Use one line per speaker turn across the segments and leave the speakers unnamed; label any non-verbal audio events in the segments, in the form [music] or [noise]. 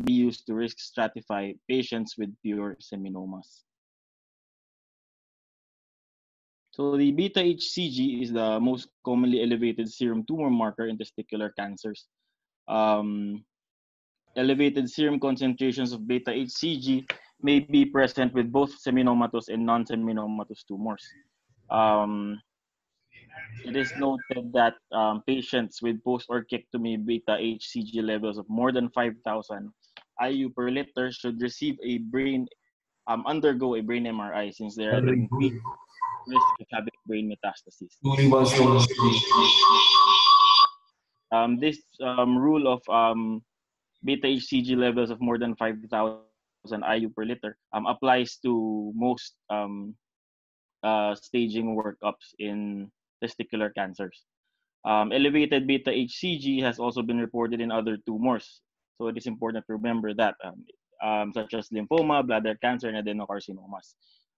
be used to risk stratify patients with pure seminomas. So the beta HCG is the most commonly elevated serum tumor marker in testicular cancers. Um, elevated serum concentrations of beta HCG may be present with both seminomatous and non-seminomatous tumors. Um, it is noted that um, patients with post-orchiectomy beta HCG levels of more than 5,000 IU per liter should receive a brain, um, undergo a brain MRI since they are at increased risk of having brain metastases. Um, this um, rule of um, beta HCG levels of more than 5,000 IU per liter um, applies to most um, uh, staging workups in testicular cancers. Um, elevated beta HCG has also been reported in other tumors. So it is important to remember that, um, um, such as lymphoma, bladder cancer, and adenocarcinomas.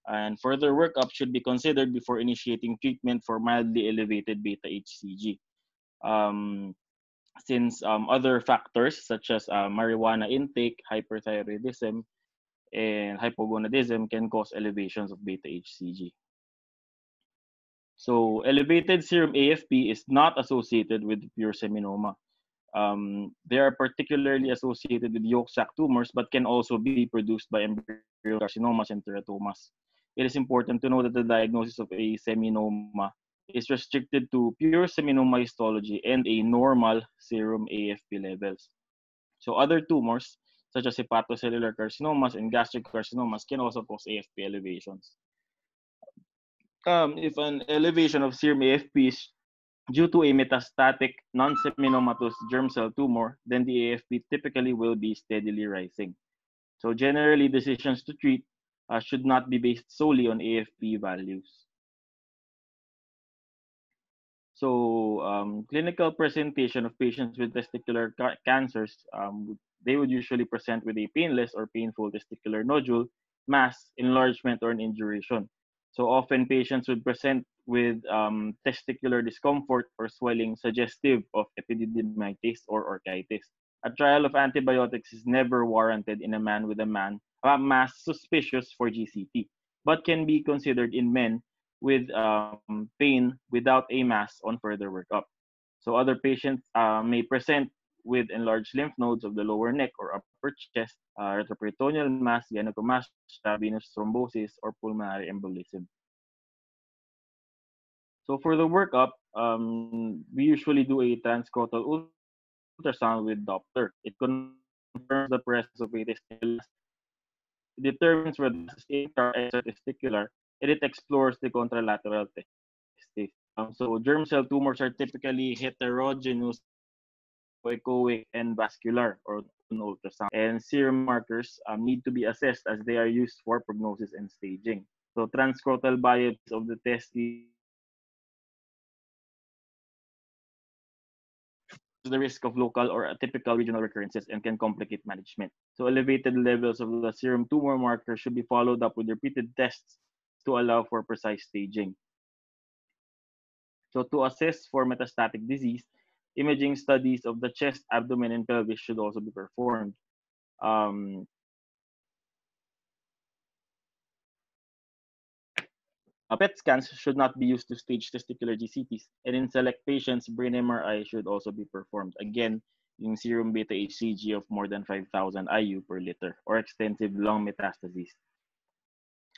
And further workup should be considered before initiating treatment for mildly elevated beta HCG. Um, since um, other factors such as uh, marijuana intake, hyperthyroidism, and hypogonadism can cause elevations of beta HCG. So elevated serum AFP is not associated with pure seminoma. Um, they are particularly associated with yolk sac tumors, but can also be produced by embryonal carcinomas and teratomas. It is important to know that the diagnosis of a seminoma is restricted to pure seminoma histology and a normal serum AFP levels. So other tumors, such as hepatocellular carcinomas and gastric carcinomas, can also cause AFP elevations. Um, if an elevation of serum AFP is due to a metastatic non-seminomatous germ cell tumor, then the AFP typically will be steadily rising. So generally, decisions to treat uh, should not be based solely on AFP values. So um, clinical presentation of patients with testicular ca cancers, um, they would usually present with a painless or painful testicular nodule, mass, enlargement, or an induration. So often patients would present with um, testicular discomfort or swelling suggestive of epididymitis or orchitis. A trial of antibiotics is never warranted in a man with a man a mass suspicious for GCT, but can be considered in men with um, pain without a mass on further workup. So other patients uh, may present with enlarged lymph nodes of the lower neck or upper chest, uh, retroperitoneal mass, gynecomastia, venous thrombosis, or pulmonary embolism. So for the workup, um, we usually do a transscrotal ultrasound with Doppler. It confirms the presence of a testicular determines whether the exotesticular, and it explores the contralateral testis. Um, so germ cell tumors are typically heterogeneous, echoic, and vascular or on ultrasound. And serum markers um, need to be assessed as they are used for prognosis and staging. So transscrotal biopsy of the testis the risk of local or atypical regional recurrences and can complicate management. So elevated levels of the serum tumor marker should be followed up with repeated tests to allow for precise staging. So to assess for metastatic disease, imaging studies of the chest, abdomen, and pelvis should also be performed. Um, Uh, PET scans should not be used to stage testicular GCTs, and in select patients, brain MRI should also be performed. Again, yung serum beta HCG of more than 5,000 IU per liter or extensive lung metastases.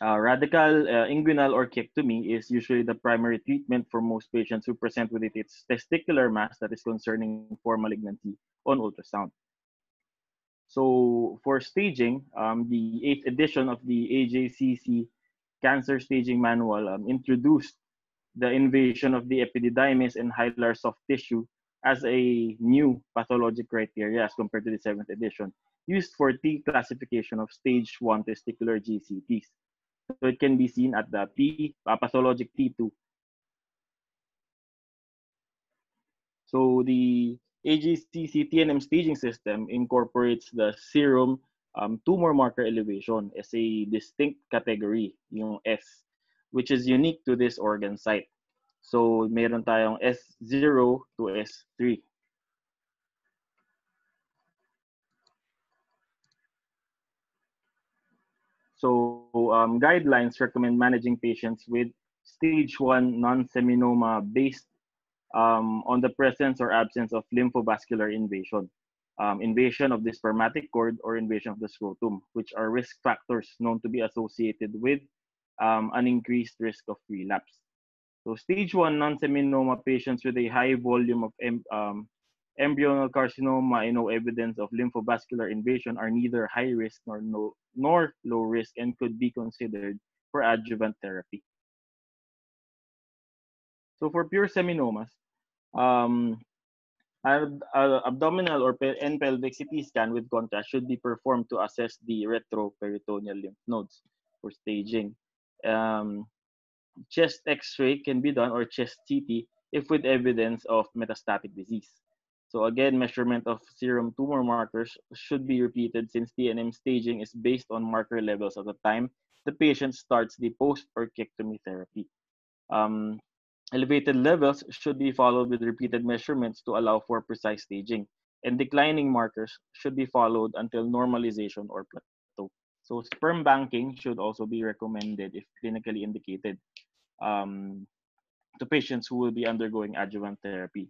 Uh, radical uh, inguinal orchiectomy is usually the primary treatment for most patients who present with it, its testicular mass that is concerning for malignancy on ultrasound. So for staging, um, the eighth edition of the AJCC cancer staging manual um, introduced the invasion of the epididymis and hilar soft tissue as a new pathologic criteria as compared to the seventh edition, used for T classification of stage 1 testicular GCTs. So it can be seen at the T, uh, pathologic T2. So the AJCC TNM staging system incorporates the serum um, tumor marker elevation is a distinct category, yung S, which is unique to this organ site. So, meron tayong S0 to S3. So, um, guidelines recommend managing patients with stage 1 non-seminoma based um, on the presence or absence of lymphovascular invasion um, invasion of the spermatic cord, or invasion of the scrotum, which are risk factors known to be associated with um, an increased risk of relapse. So stage one non-seminoma patients with a high volume of um, embryonal carcinoma and no evidence of lymphovascular invasion are neither high risk nor, no, nor low risk and could be considered for adjuvant therapy. So for pure seminomas, um, ab abdominal or and pelvic CT scan with contrast should be performed to assess the retroperitoneal lymph nodes for staging. Um, chest X-ray can be done or chest CT if with evidence of metastatic disease. So again, measurement of serum tumor markers should be repeated since TNM staging is based on marker levels at the time the patient starts the post-orchiectomy therapy. Um, elevated levels should be followed with repeated measurements to allow for precise staging, and declining markers should be followed until normalization or plateau. So sperm banking should also be recommended if clinically indicated um, to patients who will be undergoing adjuvant therapy.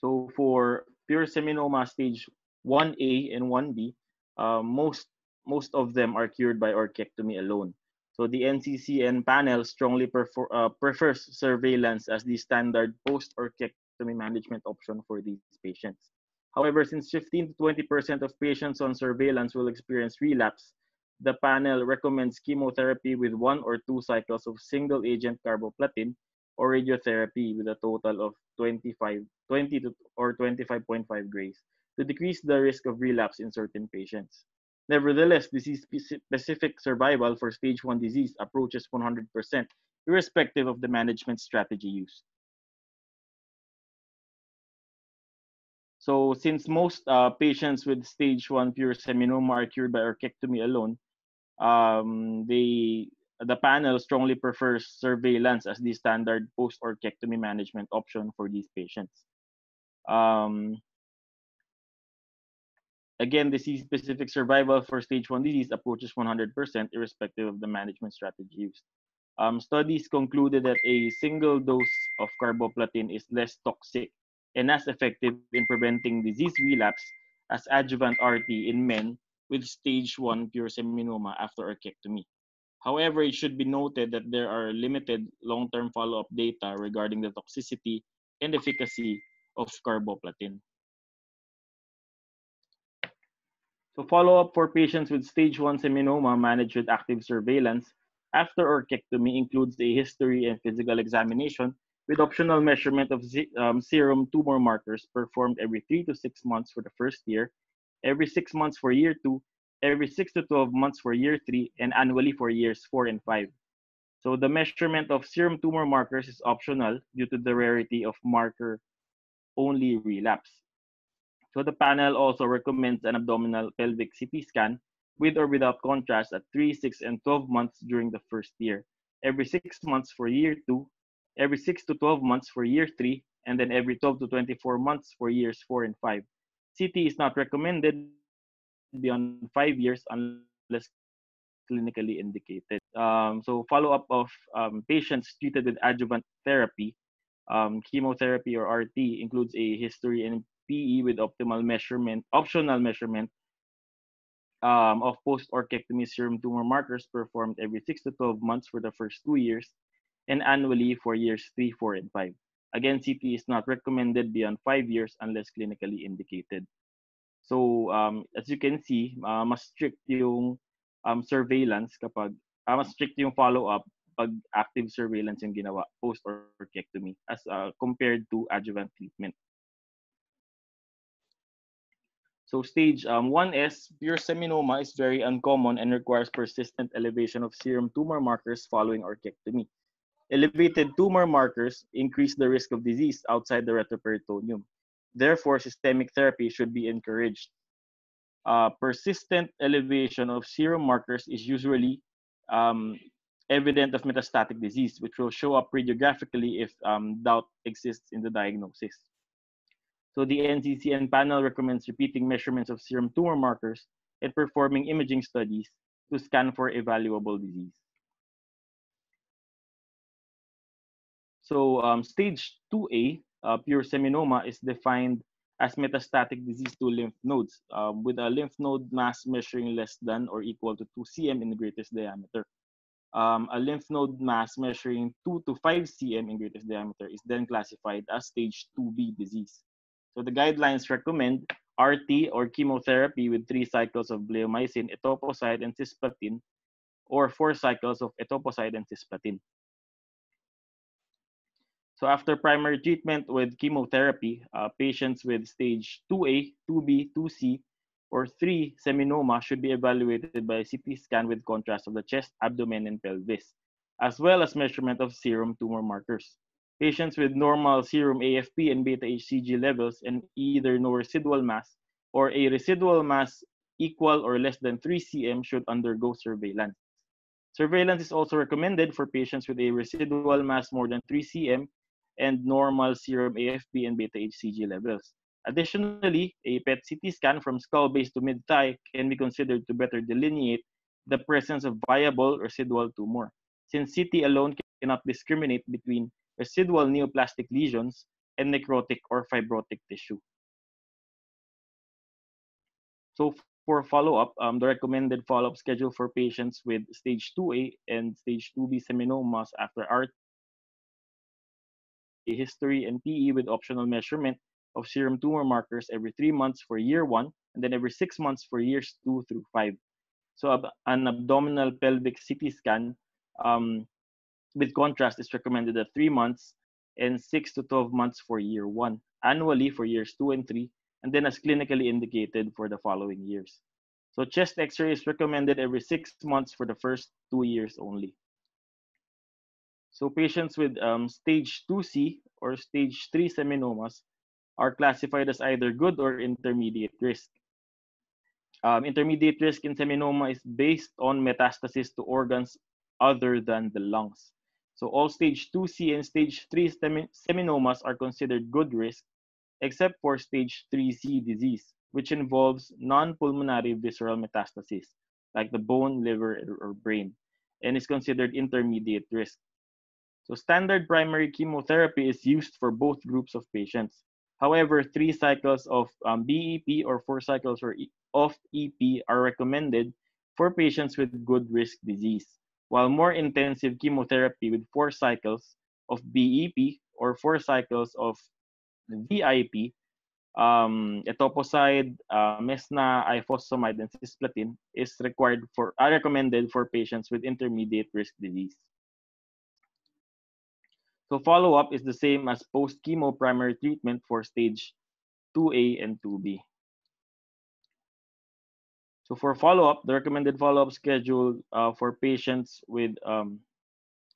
So for pure seminoma stage 1A and 1B, uh, most most of them are cured by orchiectomy alone. So the NCCN panel strongly prefer, uh, prefers surveillance as the standard post-orchiectomy management option for these patients. However, since 15 to 20% of patients on surveillance will experience relapse, the panel recommends chemotherapy with one or two cycles of single agent carboplatin or radiotherapy with a total of 25, 20 to, or 25.5 grays to decrease the risk of relapse in certain patients. Nevertheless, disease-specific survival for stage 1 disease approaches 100%, irrespective of the management strategy used. So since most uh, patients with stage 1 pure seminoma are cured by orchiectomy alone, um, the panel strongly prefers surveillance as the standard post-orchiectomy management option for these patients. Um, again, disease-specific survival for stage 1 disease approaches 100% irrespective of the management strategy used. Um, studies concluded that a single dose of carboplatin is less toxic and as effective in preventing disease relapse as adjuvant RT in men with stage 1 pure seminoma after orchiectomy. However, it should be noted that there are limited long-term follow-up data regarding the toxicity and efficacy of carboplatin. So follow-up for patients with stage 1 seminoma managed with active surveillance after orchiectomy includes a history and physical examination with optional measurement of um, serum tumor markers performed every 3 to 6 months for the first year every six months for year two, every six to 12 months for year three, and annually for years four and five. So the measurement of serum tumor markers is optional due to the rarity of marker only relapse. So the panel also recommends an abdominal pelvic CT scan with or without contrast at 3, 6, and 12 months during the first year, every 6 months for year 2, every 6 to 12 months for year 3, and then every 12 to 24 months for years 4 and 5. CT is not recommended beyond five years unless clinically indicated. Um, so follow-up of um, patients treated with adjuvant therapy, um, chemotherapy or RT includes a history and PE with optimal measurement, optional measurement um, of post-orchiectomy serum tumor markers performed every 6 to 12 months for the first two years and annually for years 3, 4, and 5. Again, CT is not recommended beyond five years unless clinically indicated. So, um, as you can see, uh, mas strict yung um, surveillance kapag, uh, mas strict yung follow-up pag active surveillance yung ginawa post-orchiectomy as uh, compared to adjuvant treatment. So stage um, 1S, pure seminoma is very uncommon and requires persistent elevation of serum tumor markers following orchiectomy. Elevated tumor markers increase the risk of disease outside the retroperitoneum. Therefore, systemic therapy should be encouraged. Uh, persistent elevation of serum markers is usually um, evident of metastatic disease, which will show up radiographically if um, doubt exists in the diagnosis. So the NCCN panel recommends repeating measurements of serum tumor markers and performing imaging studies to scan for evaluable disease. So um, stage 2A, uh, pure seminoma, is defined as metastatic disease to lymph nodes um, with a lymph node mass measuring less than or equal to 2 cm in the greatest diameter. Um, a lymph node mass measuring 2 to 5 cm in greatest diameter is then classified as stage 2B disease. So the guidelines recommend RT or chemotherapy with three cycles of bleomycin, etoposide, and cisplatin, or four cycles of etoposide and cisplatin. So after primary treatment with chemotherapy, uh, patients with stage 2A, 2B, 2C, or 3 seminoma should be evaluated by a CT scan with contrast of the chest, abdomen, and pelvis, as well as measurement of serum tumor markers. Patients with normal serum AFP and beta HCG levels and either no residual mass or a residual mass equal or less than 3 cm should undergo surveillance. Surveillance is also recommended for patients with a residual mass more than 3 cm and normal serum AFP and beta HCG levels. Additionally, a PET CT scan from skull base to mid thigh can be considered to better delineate the presence of viable residual tumor, since CT alone cannot discriminate between residual neoplastic lesions and necrotic or fibrotic tissue. So for follow-up, um, the recommended follow-up schedule for patients with stage 2A and stage 2B seminomas after RT history and PE with optional measurement of serum tumor markers every three months for year one, and then every six months for years two through five. So an abdominal pelvic CT scan um, with contrast is recommended at three months and six to 12 months for year one, annually for years two and three, and then as clinically indicated for the following years. So chest x-ray is recommended every six months for the first two years only. So patients with um, stage 2C or stage 3 seminomas are classified as either good or intermediate risk. Um, intermediate risk in seminoma is based on metastasis to organs other than the lungs. So all stage 2C and stage 3 seminomas are considered good risk, except for stage 3C disease, which involves non-pulmonary visceral metastasis, like the bone, liver, or brain, and is considered intermediate risk. So standard primary chemotherapy is used for both groups of patients. However, three cycles of um, BEP or four cycles of EP are recommended for patients with good risk disease, while more intensive chemotherapy with four cycles of BEP or four cycles of VIP, um, etoposide, uh, mesna, ifosfamide, and cisplatin is required for are recommended for patients with intermediate risk disease. So follow-up is the same as post-chemo primary treatment for stage 2A and 2B. So for follow-up, the recommended follow-up schedule uh, for patients with um,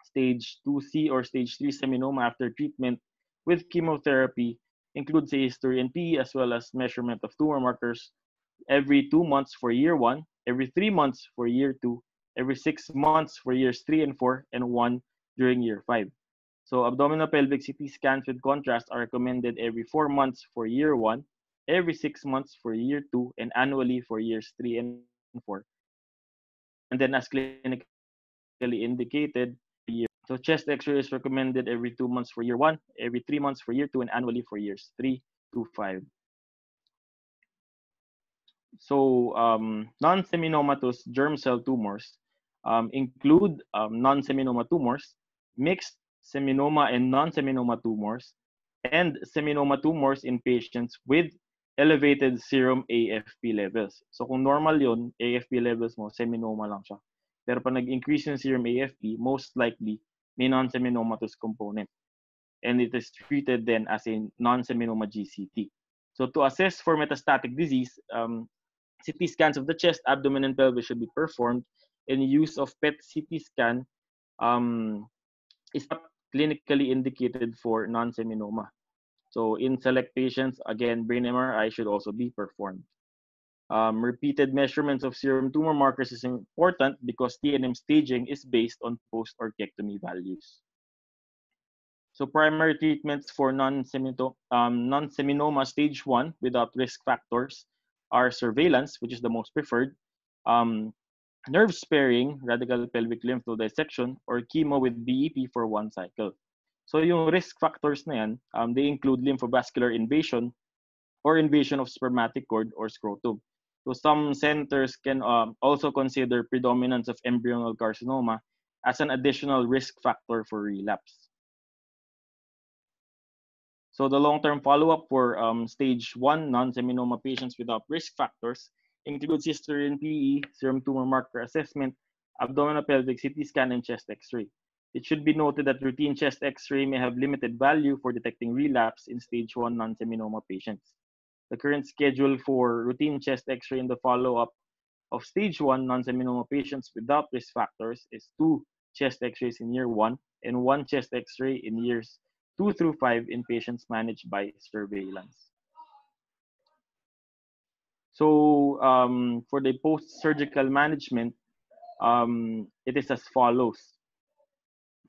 stage 2C or stage 3 seminoma after treatment with chemotherapy includes a history and PE as well as measurement of tumor markers every two months for year one, every three months for year two, every six months for years three and four, and one during year five. So abdominal pelvic CT scans with contrast are recommended every four months for year one, every six months for year two, and annually for years three and four. And then as clinically indicated, year. So chest x-ray is recommended every two months for year one, every three months for year two, and annually for years three to five. So um, non-seminomatous germ cell tumors um, include um, non-seminoma tumors, mixed seminoma and non-seminoma tumors, and seminoma tumors in patients with elevated serum AFP levels. So kung normal yon AFP levels mo, seminoma lang siya. Pero pag nag-increase yung serum AFP, most likely may non-seminomatous component. And it is treated then as a non-seminoma GCT. So to assess for metastatic disease, um, CT scans of the chest, abdomen, and pelvis should be performed, and use of PET CT scan um, is not clinically indicated for non-seminoma. So in select patients, again, brain MRI should also be performed. Um, repeated measurements of serum tumor markers is important because TNM staging is based on post-orchiectomy values. So primary treatments for non-seminoma um, non stage 1 without risk factors are surveillance, which is the most preferred, um, nerve sparing radical pelvic lymph node dissection, or chemo with BEP for one cycle. So yung risk factors na yan, um, they include lymphovascular invasion or invasion of spermatic cord or scrotum. So some centers can um, also consider predominance of embryonal carcinoma as an additional risk factor for relapse. So the long-term follow-up for um, stage one non-seminoma patients without risk factors includes and PE, serum tumor marker assessment, abdominal pelvic CT scan, and chest X-ray. It should be noted that routine chest X-ray may have limited value for detecting relapse in stage one non-seminoma patients. The current schedule for routine chest X-ray in the follow-up of stage one non-seminoma patients without risk factors is two chest X-rays in year one and one chest X-ray in years two through five in patients managed by surveillance. So um, for the post-surgical management, um, it is as follows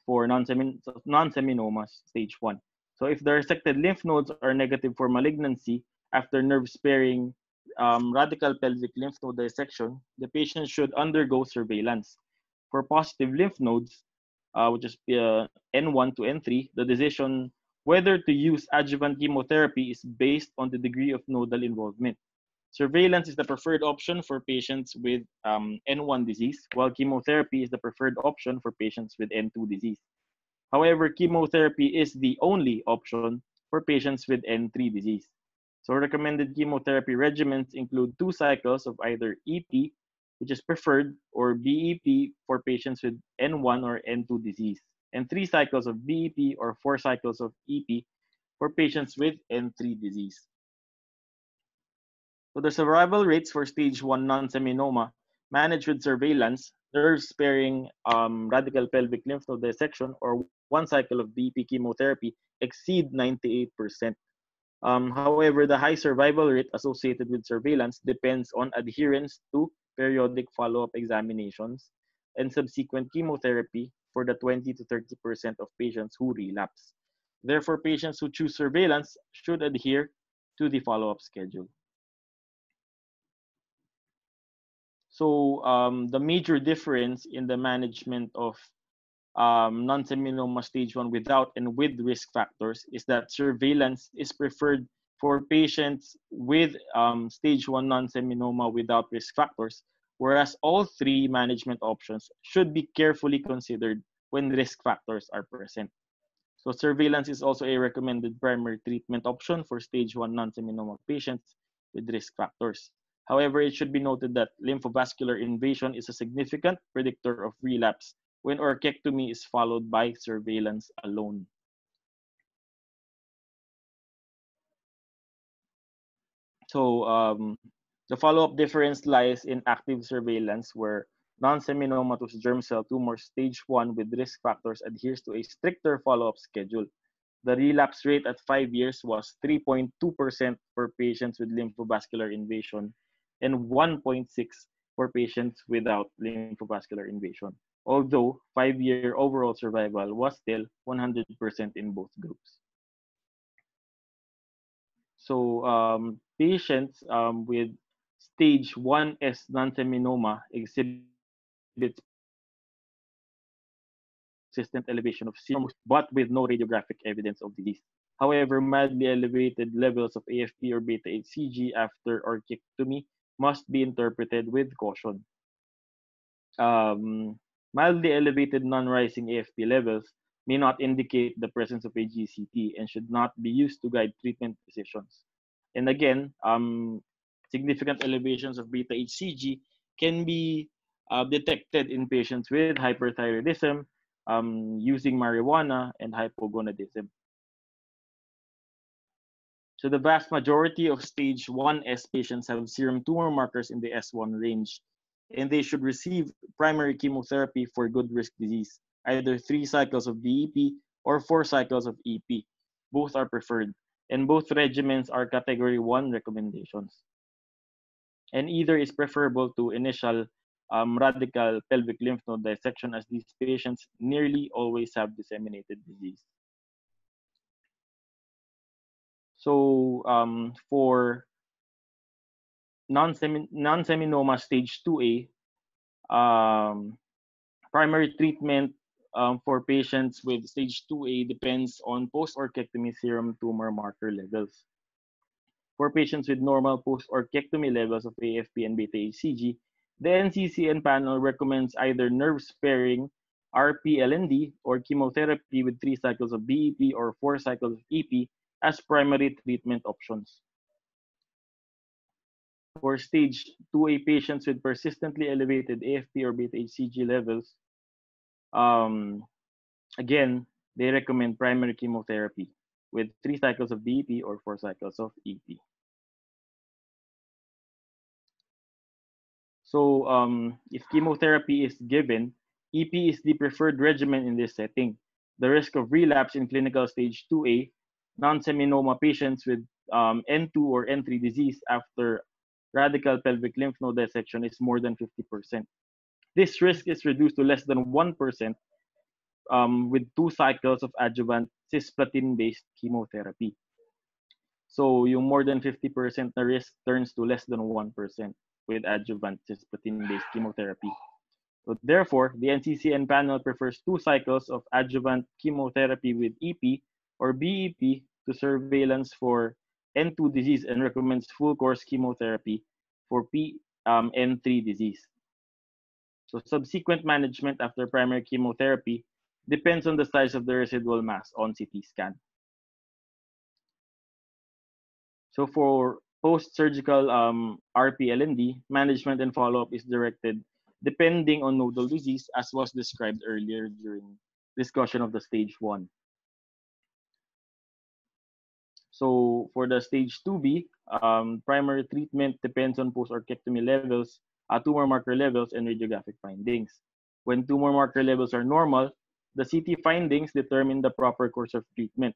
for non-seminoma stage one. So if the resected lymph nodes are negative for malignancy, after nerve sparing um, radical pelvic lymph node dissection, the patient should undergo surveillance. For positive lymph nodes, uh, which is uh, N1 to N3, the decision whether to use adjuvant chemotherapy is based on the degree of nodal involvement. Surveillance is the preferred option for patients with um, N1 disease, while chemotherapy is the preferred option for patients with N2 disease. However, chemotherapy is the only option for patients with N3 disease. So recommended chemotherapy regimens include two cycles of either EP, which is preferred, or BEP for patients with N1 or N2 disease, and three cycles of BEP or four cycles of EP for patients with N3 disease. So the survival rates for stage 1 non-seminoma managed with surveillance, nerve-sparing um, radical pelvic lymph node dissection, or one cycle of BEP chemotherapy exceed 98%. Um, however, the high survival rate associated with surveillance depends on adherence to periodic follow-up examinations and subsequent chemotherapy for the 20 to 30% of patients who relapse. Therefore, patients who choose surveillance should adhere to the follow-up schedule. So um, the major difference in the management of um, non-seminoma stage one without and with risk factors is that surveillance is preferred for patients with um, stage one non-seminoma without risk factors, whereas all three management options should be carefully considered when risk factors are present. So surveillance is also a recommended primary treatment option for stage one non-seminoma patients with risk factors. However, it should be noted that lymphovascular invasion is a significant predictor of relapse when orchiectomy is followed by surveillance alone. So um, the follow-up difference lies in active surveillance where non-seminomatous germ cell tumor stage 1 with risk factors adheres to a stricter follow-up schedule. The relapse rate at 5 years was 3.2% for patients with lymphovascular invasion and 1.6 for patients without lymphovascular invasion although five-year overall survival was still 100% in both groups. So um, patients um, with stage 1S non-seminoma exhibit persistent elevation of serum, but with no radiographic evidence of disease. However, mildly elevated levels of AFP or beta HCG after orchiectomy must be interpreted with caution. Um, Mildly elevated non-rising AFP levels may not indicate the presence of a and should not be used to guide treatment decisions. And again, um, significant elevations of beta HCG can be uh, detected in patients with hyperthyroidism, um, using marijuana, and hypogonadism. So the vast majority of stage 1S patients have serum tumor markers in the S1 range and they should receive primary chemotherapy for good risk disease, either three cycles of BEP or four cycles of EP. Both are preferred, and both regimens are category 1 recommendations. And either is preferable to initial um, radical pelvic lymph node dissection as these patients nearly always have disseminated disease. So um, for non-seminoma stage 2A, um, primary treatment um, for patients with stage 2A depends on post-orchiectomy serum tumor marker levels. For patients with normal post-orchiectomy levels of AFP and beta-HCG, the NCCN panel recommends either nerve-sparing RP-LND or chemotherapy with three cycles of BEP or four cycles of EP as primary treatment options. For stage 2A patients with persistently elevated AFP or beta-HCG levels, um, again, they recommend primary chemotherapy with three cycles of BEP or four cycles of EP. So um, if chemotherapy is given, EP is the preferred regimen in this setting. The risk of relapse in clinical stage 2A, non-seminoma patients with um, N2 or N3 disease after radical pelvic lymph node dissection is more than 50%. This risk is reduced to less than 1% um, with two cycles of adjuvant cisplatin-based chemotherapy. So yung more than 50% na risk turns to less than 1% with adjuvant cisplatin-based chemotherapy. So therefore, the NCCN panel prefers two cycles of adjuvant chemotherapy with EP or BEP to surveillance for N2 disease and recommends full course chemotherapy for P, um, N3 disease. So subsequent management after primary chemotherapy depends on the size of the residual mass on CT scan. So for post-surgical um, RP-LND, management and follow-up is directed depending on nodal disease as was described earlier during discussion of the stage 1. So for the stage 2B, um, primary treatment depends on post-orchiectomy levels uh, tumor marker levels and radiographic findings. When tumor marker levels are normal, the CT findings determine the proper course of treatment.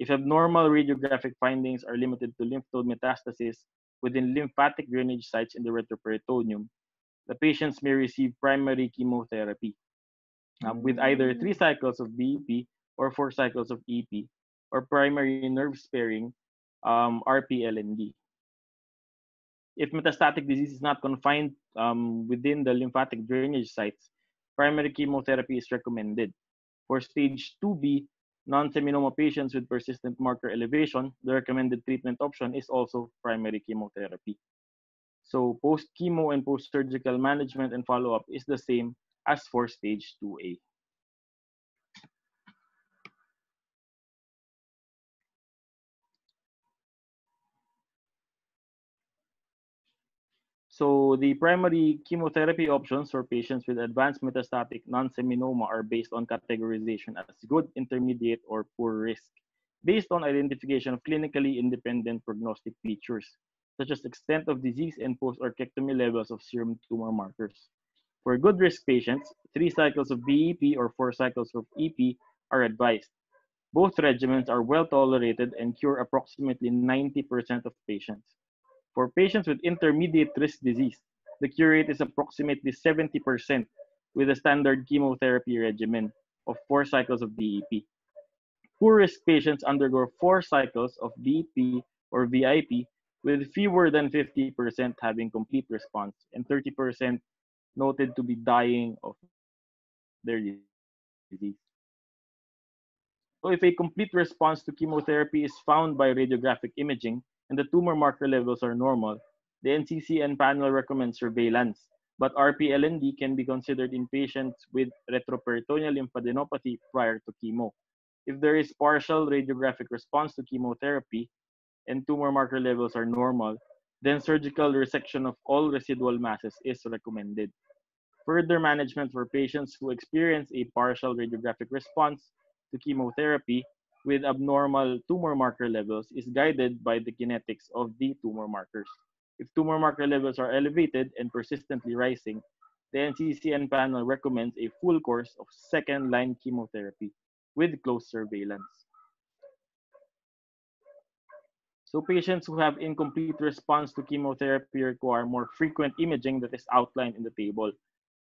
If abnormal radiographic findings are limited to lymph node metastasis within lymphatic drainage sites in the retroperitoneum, the patients may receive primary chemotherapy um, with either three mm. cycles of BEP or four cycles of EP or primary nerve sparing um, RP-LND if metastatic disease is not confined um, within the lymphatic drainage sites, primary chemotherapy is recommended. For stage 2B, non-seminoma patients with persistent marker elevation, the recommended treatment option is also primary chemotherapy. So post-chemo and post-surgical management and follow-up is the same as for stage 2A. So the primary chemotherapy options for patients with advanced metastatic non-seminoma are based on categorization as good, intermediate, or poor risk, based on identification of clinically independent prognostic features, such as extent of disease and post-orchiectomy levels of serum tumor markers. For good risk patients, three cycles of BEP or four cycles of EP are advised. Both regimens are well tolerated and cure approximately 90% of patients. For patients with intermediate risk disease, the cure rate is approximately 70% with a standard chemotherapy regimen of four cycles of BEP. Poor risk patients undergo four cycles of BEP or VIP with fewer than 50% having complete response and 30% noted to be dying of their disease. So if a complete response to chemotherapy is found by radiographic imaging, and the tumor marker levels are normal, the NCCN panel recommends surveillance, but RP-LND can be considered in patients with retroperitoneal lymphadenopathy prior to chemo. If there is partial radiographic response to chemotherapy and tumor marker levels are normal, then surgical resection of all residual masses is recommended. Further management for patients who experience a partial radiographic response to chemotherapy with abnormal tumor marker levels is guided by the kinetics of the tumor markers. If tumor marker levels are elevated and persistently rising, the NCCN panel recommends a full course of second line chemotherapy with close surveillance. So patients who have incomplete response to chemotherapy require more frequent imaging that is outlined in the table.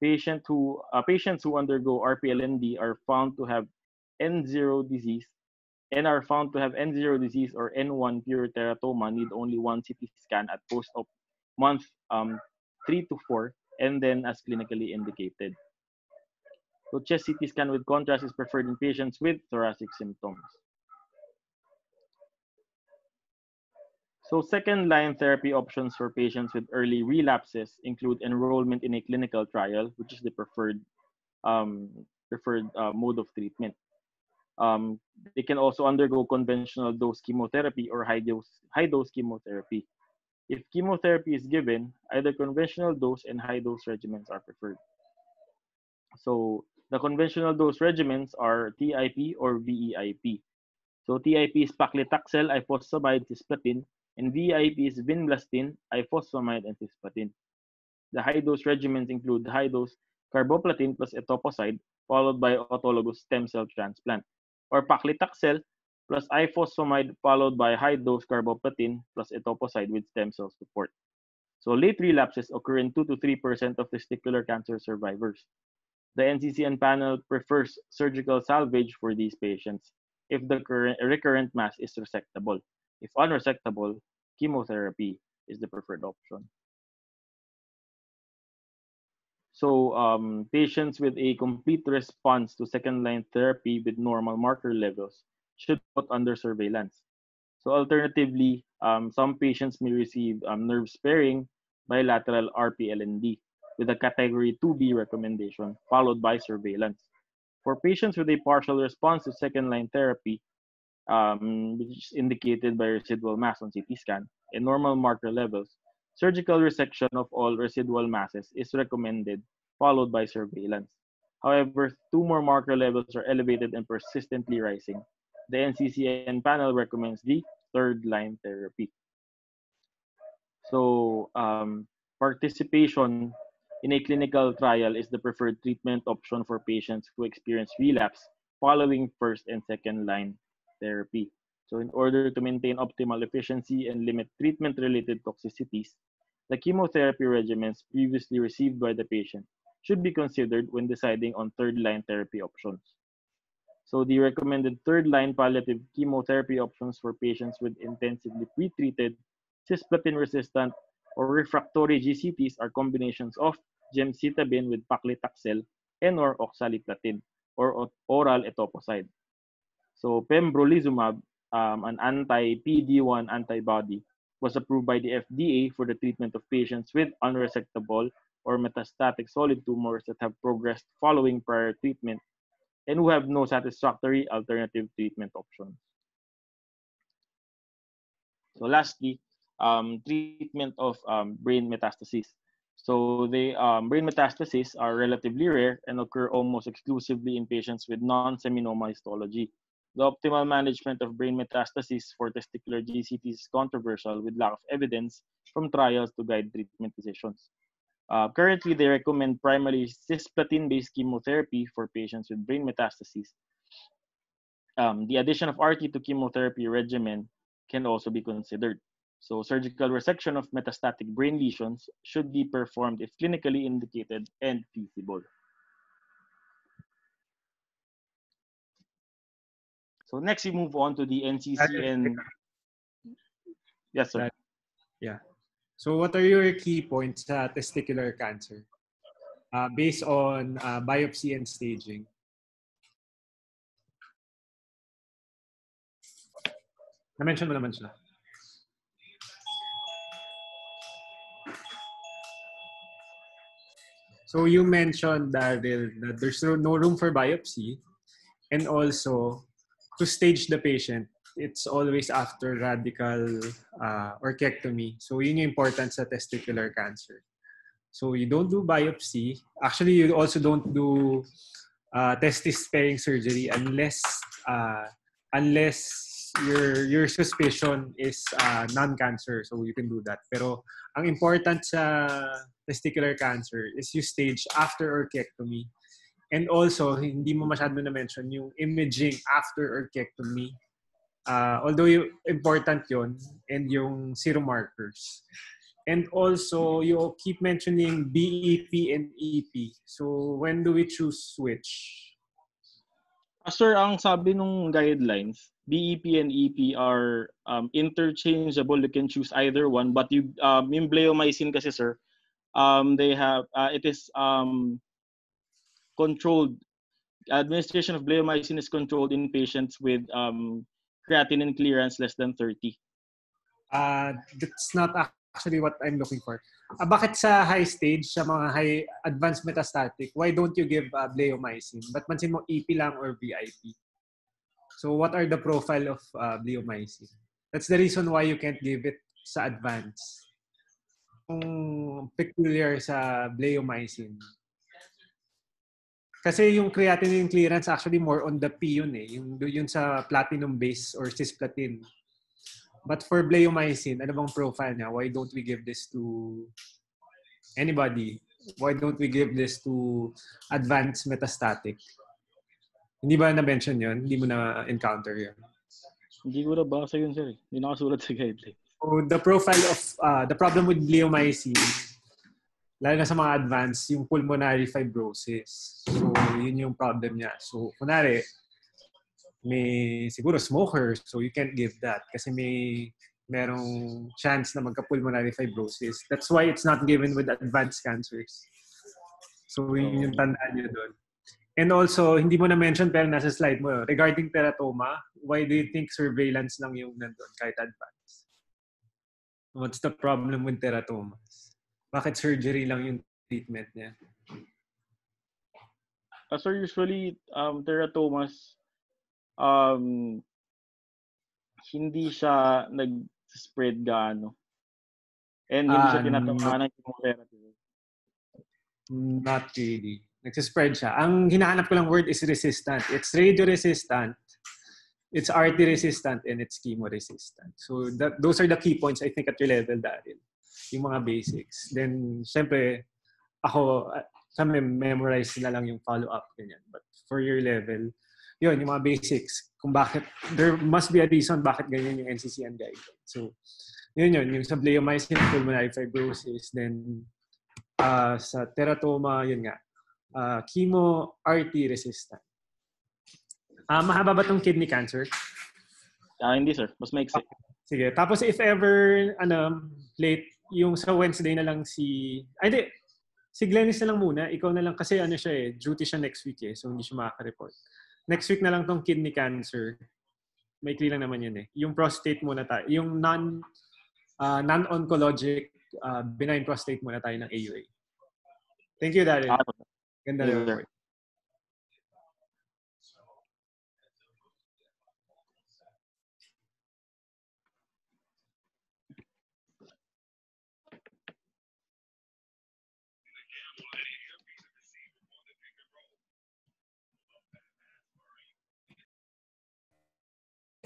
Patient who, uh, patients who undergo RP-LND are found to have N0 disease and are found to have N0 disease or N1 pure teratoma need only one CT scan at post-op month um, 3 to 4 and then as clinically indicated. So chest CT scan with contrast is preferred in patients with thoracic symptoms. So second line therapy options for patients with early relapses include enrollment in a clinical trial, which is the preferred um, preferred uh, mode of treatment. Um, they can also undergo conventional dose chemotherapy or high dose high dose chemotherapy. If chemotherapy is given, either conventional dose and high dose regimens are preferred. So the conventional dose regimens are TIP or VEIP. So TIP is paclitaxel, ifosfamide, cisplatin, and VEIP is vinblastine, ifosfamide, and cisplatin. The high dose regimens include high dose carboplatin plus etoposide, followed by autologous stem cell transplant, or paclitaxel plus ifosfamide, followed by high dose carboplatin plus etoposide with stem cell support. So late relapses occur in 2 to 3% of testicular cancer survivors. The NCCN panel prefers surgical salvage for these patients if the current, recurrent mass is resectable. If unresectable, chemotherapy is the preferred option. So um, patients with a complete response to second-line therapy with normal marker levels should put under surveillance. So alternatively, um, some patients may receive um, nerve sparing bilateral RPLND with a category 2B recommendation, followed by surveillance. For patients with a partial response to second line therapy, um, which is indicated by residual mass on CT scan and normal marker levels, surgical resection of all residual masses is recommended, followed by surveillance. However, tumor marker levels are elevated and persistently rising. The NCCN panel recommends the third line therapy. So, um, participation in a clinical trial is the preferred treatment option for patients who experience relapse following first and second line therapy. So in order to maintain optimal efficiency and limit treatment-related toxicities, the chemotherapy regimens previously received by the patient should be considered when deciding on third-line therapy options. So the recommended third-line palliative chemotherapy options for patients with intensively pretreated cisplatin-resistant or refractory GCTs are combinations of gemcitabine with paclitaxel and or oxaliplatin or oral etoposide. So pembrolizumab, um, an anti-PD-1 antibody, was approved by the FDA for the treatment of patients with unresectable or metastatic solid tumors that have progressed following prior treatment and who have no satisfactory alternative treatment options. So lastly, um, treatment of um, brain metastases. So the um, brain metastases are relatively rare and occur almost exclusively in patients with non-seminoma histology. The optimal management of brain metastases for testicular GCT is controversial with lack of evidence from trials to guide treatment decisions. Uh, currently, they recommend primarily cisplatin-based chemotherapy for patients with brain metastases. Um, the addition of RT to chemotherapy regimen can also be considered. So surgical resection of metastatic brain lesions should be performed if clinically indicated and feasible. So next we move on to the NCCN. Yes, sir.
Yeah. So what are your key points sa testicular cancer? Uh, based on uh, biopsy and staging. Na-mention mo naman siya. So you mentioned, Daryl, that there's no room for biopsy. And also, to stage the patient, it's always after radical uh, orchiectomy. So yun yung importance sa testicular cancer. So you don't do biopsy. Actually, you also don't do uh, testis sparing surgery unless uh, unless your your suspicion is uh, non-cancer. So you can do that. Pero ang important sa testicular cancer is you stage after orchiectomy. And also, hindi mo masyado na-mention yung imaging after orchiectomy. Uh, although yung important yon and yung serum markers. And also, you keep mentioning BEP and EP. So, when do we choose which?
Uh, sir, ang sabi nung guidelines, BEP and EP are um, interchangeable. You can choose either one, but you um, yung bleomycin kasi sir, um, they have uh, it is um, controlled. Administration of bleomycin is controlled in patients with um, creatinine clearance less than 30.
Uh, that's not actually what I'm looking for. Uh, bakit sa high stage, sa mga high advanced metastatic, why don't you give uh, bleomycin? But mansin mo EP lang or VIP? So what are the profile of uh, bleomycin? That's the reason why you can't give it sa advance. Kung peculiar sa bleomycin. Kasi yung creatinine clearance actually more on the P yun eh. Yung, yun sa platinum base or cisplatin. But for bleomycin, ano bang profile niya? Why don't we give this to anybody? Why don't we give this to advanced metastatic? Hindi ba na-mention yun? Hindi mo na-encounter yun?
Hindi ko na basa yun, sir. Hindi nakasulat sa guideline.
So, the profile of, uh, the problem with bleomycin, lalo na sa mga advanced, yung pulmonary fibrosis. So, yun yung problem niya. So, kunwari, may siguro smoker, so you can't give that kasi may merong chance na magka-pulmonary fibrosis. That's why it's not given with advanced cancers. So, yun yung tandaan nyo doon. And also, hindi mo na-mention pero nasa slide mo, regarding teratoma, why do you think surveillance lang yung nandun kahit advanced? What's the problem with teratomas? Bakit surgery lang yung treatment niya?
Uh, sir, usually, um, teratomas, um, hindi siya nag-spread gaano. And hindi siya
Ah,
tinatamaan ng chemotherapy.
Not really. Nagsispread siya. Ang hinahanap ko lang word is resistant. It's radio-resistant, it's RT-resistant, and it's chemo-resistant. So that, those are the key points I think at your level, Daryl. Yung mga basics. Then, syempre, ako, ah, kami memorize na lang yung follow-up. Ganyan. But for your level, yun, yung mga basics. Kung bakit, there must be a reason bakit ganyan yung NCCN guideline. So, yun yun, yung sa bleomycin, pulmonary fibrosis, then uh, sa teratoma, yun nga, uh, chemo RT resistant. Ah, mahaba ba tong kidney cancer?
Ah, hindi sir, mas maiksi.
Sige. Tapos if ever ano late yung sa Wednesday na lang si ay di si Glennis na lang muna, ikaw na lang kasi ano siya eh, duty siya next week eh, so hindi siya makaka-report. Next week na lang tong kidney cancer. May lang naman yun eh. Yung prostate muna tayo. Yung non uh, non-oncologic uh, benign prostate muna tayo ng AUA. Thank you, Daryl.
Ah,
Ganda report.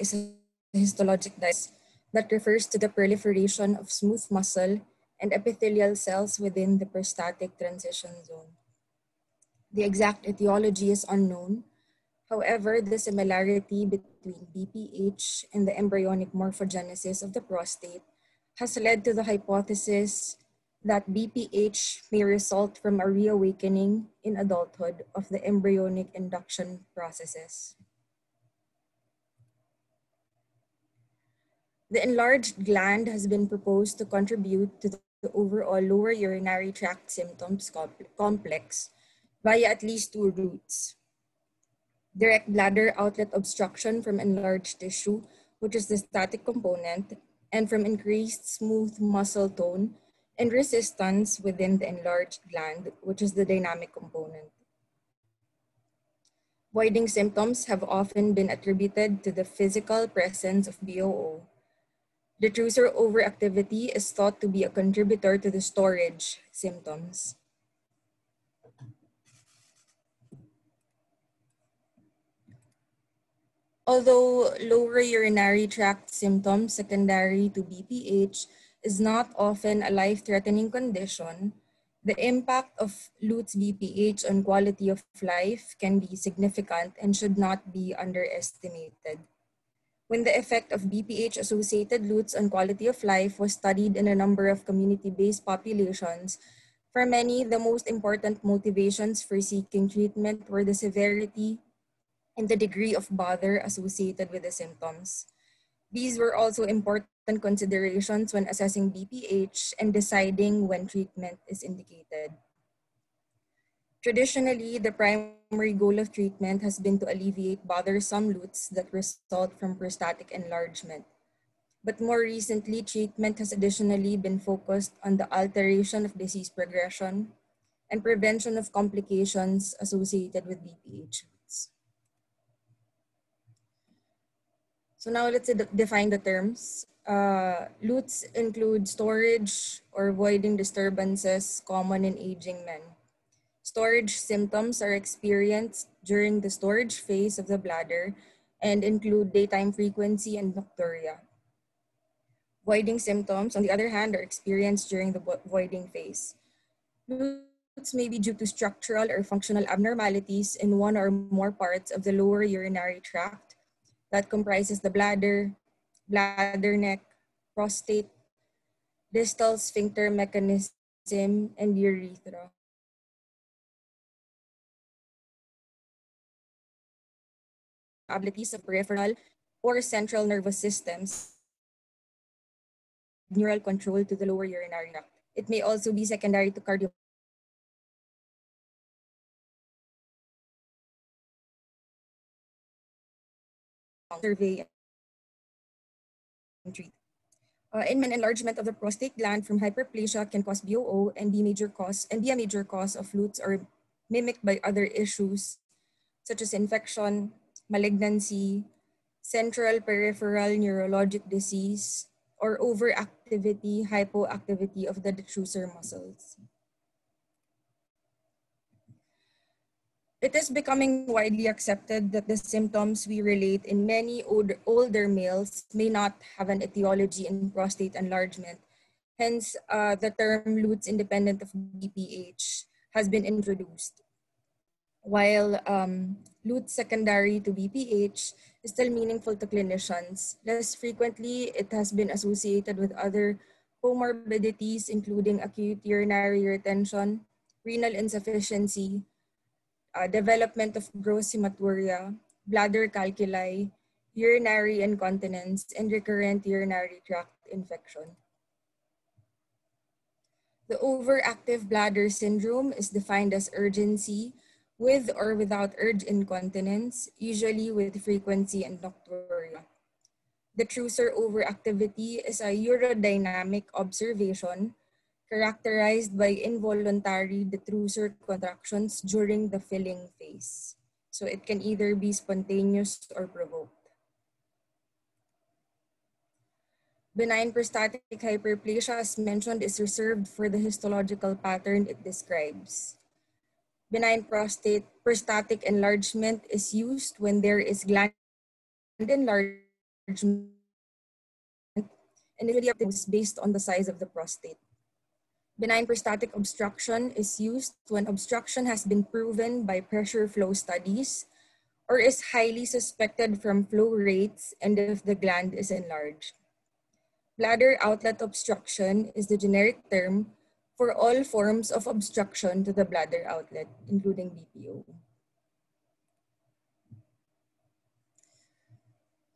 Is a histologic disease that refers to the proliferation of smooth muscle and epithelial cells within the prostatic transition zone. The exact etiology is unknown. However, the similarity between BPH and the embryonic morphogenesis of the prostate has led to the hypothesis that BPH may result from a reawakening in adulthood of the embryonic induction processes. The enlarged gland has been proposed to contribute to the overall lower urinary tract symptoms complex via at least two routes. Direct bladder outlet obstruction from enlarged tissue, which is the static component, and from increased smooth muscle tone and resistance within the enlarged gland, which is the dynamic component. Voiding symptoms have often been attributed to the physical presence of BOO. Detrusor overactivity is thought to be a contributor to the storage symptoms. Although lower urinary tract symptoms secondary to BPH is not often a life-threatening condition, the impact of LUTS BPH on quality of life can be significant and should not be underestimated. When the effect of BPH-associated LUTS on quality of life was studied in a number of community-based populations, for many, the most important motivations for seeking treatment were the severity and the degree of bother associated with the symptoms. These were also important considerations when assessing BPH and deciding when treatment is indicated. Traditionally, the primary goal of treatment has been to alleviate bothersome LUTs that result from prostatic enlargement. But more recently, treatment has additionally been focused on the alteration of disease progression and prevention of complications associated with BPH. So now let's define the terms. Uh, LUTs include storage or voiding disturbances common in aging men. Storage symptoms are experienced during the storage phase of the bladder and include daytime frequency and nocturia. Voiding symptoms, on the other hand, are experienced during the voiding phase. LUTs may be due to structural or functional abnormalities in one or more parts of the lower urinary tract that comprises the bladder, bladder neck, prostate, distal sphincter mechanism, and urethra. Abilities of peripheral or central nervous systems, neural control to the lower urinary tract. It may also be secondary to cardio survey and treat. Uh, enlargement of the prostate gland from hyperplasia can cause BOO and be major cause and be a major cause of LUTs or mimicked by other issues such as infection, malignancy, central peripheral neurologic disease, or overactivity, hypoactivity of the detrusor muscles. It is becoming widely accepted that the symptoms we relate in many older, males may not have an etiology in prostate enlargement. Hence, uh, the term LUTs independent of BPH has been introduced. While um, LUTs secondary to BPH is still meaningful to clinicians, less frequently it has been associated with other comorbidities including acute urinary retention, renal insufficiency, uh, development of gross hematuria, bladder calculi, urinary incontinence, and recurrent urinary tract infection. The overactive bladder syndrome is defined as urgency with or without urge incontinence, usually with frequency and nocturia. Detrusor overactivity is a urodynamic observation characterized by involuntary detrusor contractions during the filling phase. So it can either be spontaneous or provoked. Benign prostatic hyperplasia, as mentioned, is reserved for the histological pattern it describes. Benign prostate prostatic enlargement is used when there is gland enlargement and it is based on the size of the prostate. Benign prostatic obstruction is used when obstruction has been proven by pressure flow studies or is highly suspected from flow rates and if the gland is enlarged. Bladder outlet obstruction is the generic term for all forms of obstruction to the bladder outlet, including BPO.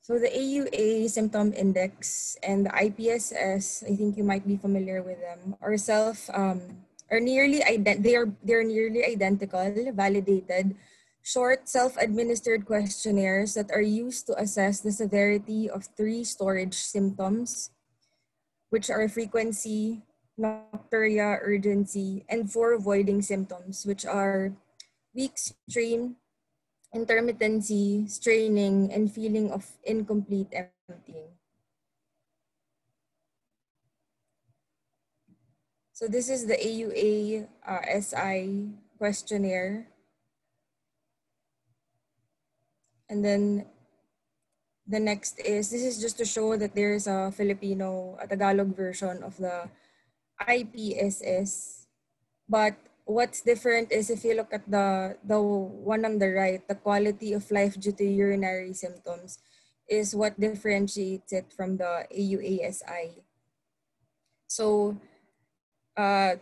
So the AUA symptom index and the IPSS, I think you might be familiar with them, are self um, are nearly they are they're nearly identical, validated, short self-administered questionnaires that are used to assess the severity of three storage symptoms, which are frequency, nocturia, urgency, and four voiding symptoms, which are weak stream, intermittency, straining, and feeling of incomplete emptying. So this is the AUA uh, SI questionnaire. And then the next is, this is just to show that there is a Filipino, a Tagalog version of the IPSS. But what's different is if you look at the the one on the right, the quality of life due to urinary symptoms is what differentiates it from the AUASI. So uh,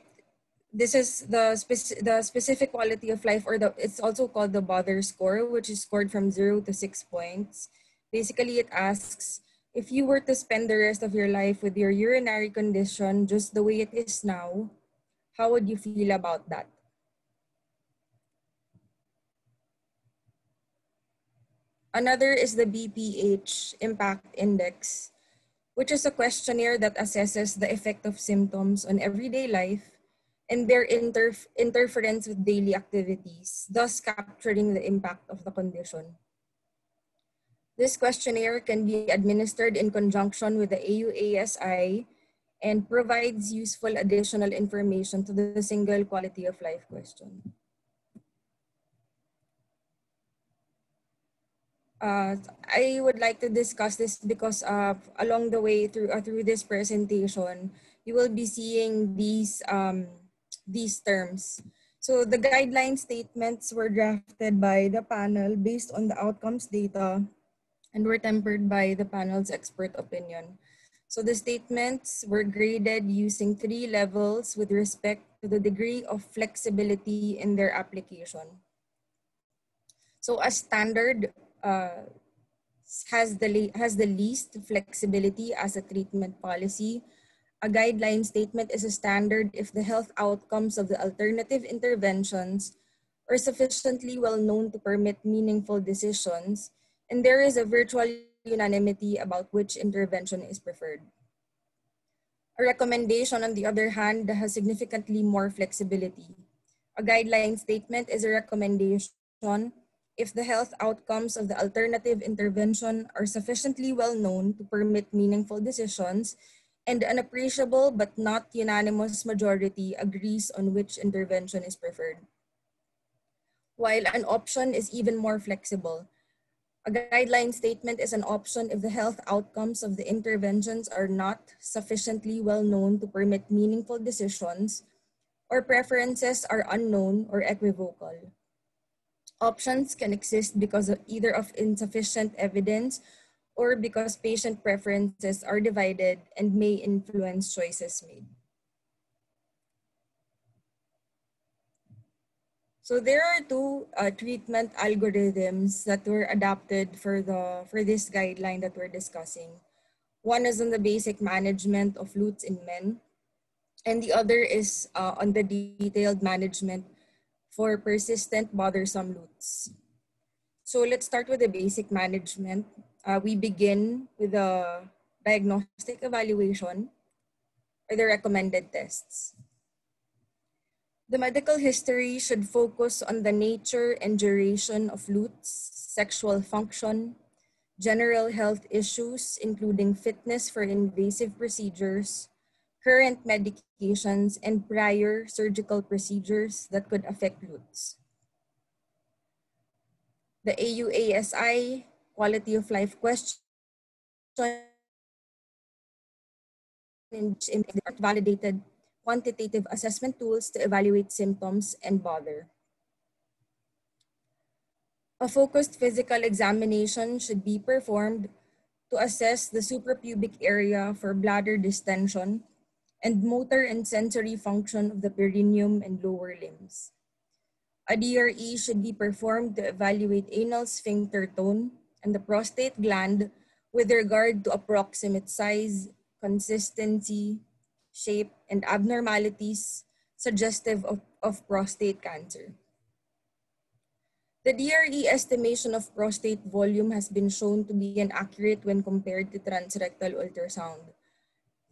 this is the, speci the specific quality of life, or the it's also called the bother score, which is scored from zero to six points. Basically, it asks if you were to spend the rest of your life with your urinary condition just the way it is now, how would you feel about that? Another is the BPH Impact Index, which is a questionnaire that assesses the effect of symptoms on everyday life and their interf interference with daily activities, thus capturing the impact of the condition. This questionnaire can be administered in conjunction with the AUASI and provides useful additional information to the single quality of life question. Uh, I would like to discuss this because uh, along the way through uh, through this presentation, you will be seeing these um, these terms. So the guideline statements were drafted by the panel based on the outcomes data and were tempered by the panel's expert opinion. So the statements were graded using three levels with respect to the degree of flexibility in their application. So a standard uh, has the has the least flexibility as a treatment policy. A guideline statement is a standard if the health outcomes of the alternative interventions are sufficiently well known to permit meaningful decisions, and there is a virtual unanimity about which intervention is preferred. A recommendation, on the other hand, has significantly more flexibility. A guideline statement is a recommendation if the health outcomes of the alternative intervention are sufficiently well known to permit meaningful decisions and an appreciable but not unanimous majority agrees on which intervention is preferred. While an option is even more flexible, a guideline statement is an option if the health outcomes of the interventions are not sufficiently well known to permit meaningful decisions or preferences are unknown or equivocal. Options can exist because of either of insufficient evidence or because patient preferences are divided and may influence choices made. So there are two uh, treatment algorithms that were adapted for the for this guideline that we're discussing. One is on the basic management of LUTS in men, and the other is uh, on the detailed management for persistent bothersome LUTS. So let's start with the basic management. Uh, we begin with a diagnostic evaluation or the recommended tests. The medical history should focus on the nature and duration of LUTS, sexual function, general health issues, including fitness for invasive procedures, current medications, and prior surgical procedures that could affect LUTS. The AUASI quality of life question validated quantitative assessment tools to evaluate symptoms and bother. A focused physical examination should be performed to assess the suprapubic area for bladder distension and motor and sensory function of the perineum and lower limbs. A DRE should be performed to evaluate anal sphincter tone and the prostate gland with regard to approximate size, consistency, shape, and abnormalities suggestive of, of prostate cancer. The DRE estimation of prostate volume has been shown to be inaccurate when compared to transrectal ultrasound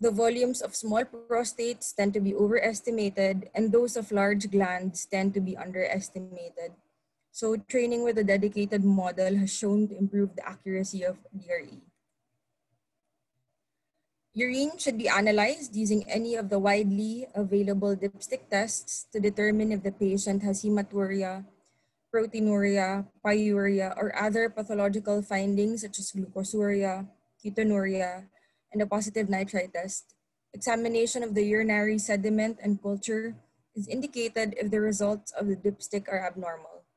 the volumes of small prostates tend to be overestimated and those of large glands tend to be underestimated. So training with a dedicated model has shown to improve the accuracy of DRE. Urine should be analyzed using any of the widely available dipstick tests to determine if the patient has hematuria, proteinuria, pyuria, or other pathological findings such as glucosuria, ketonuria, and a positive nitrite test. Examination of the urinary sediment and culture is indicated if the results of the dipstick are abnormal.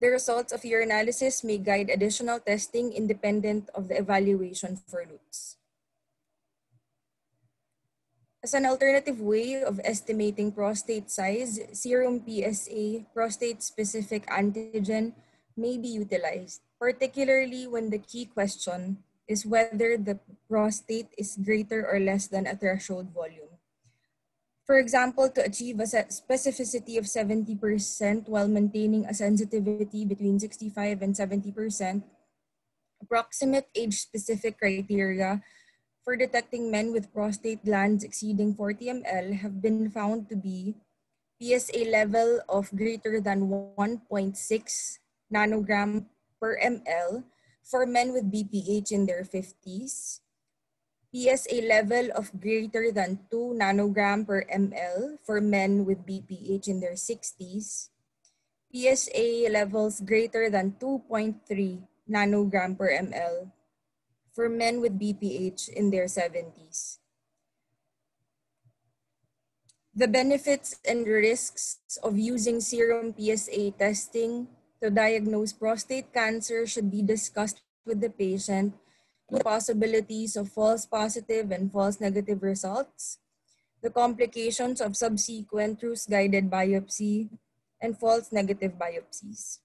The results of urinalysis may guide additional testing independent of the evaluation for LUTS. As an alternative way of estimating prostate size, serum PSA, prostate-specific antigen, may be utilized, particularly when the key question is whether the prostate is greater or less than a threshold volume. For example, to achieve a specificity of 70% while maintaining a sensitivity between 65 and 70%, approximate age-specific criteria for detecting men with prostate glands exceeding 40 ml have been found to be PSA level of greater than 1.6 nanogram per ml for men with BPH in their 50s, PSA level of greater than 2 nanogram per ml for men with BPH in their 60s, PSA levels greater than 2.3 nanogram per ml for men with BPH in their 70s. The benefits and risks of using serum PSA testing to diagnose prostate cancer should be discussed with the patient the possibilities of false positive and false negative results, the complications of subsequent TRUS-guided biopsy, and false negative biopsies.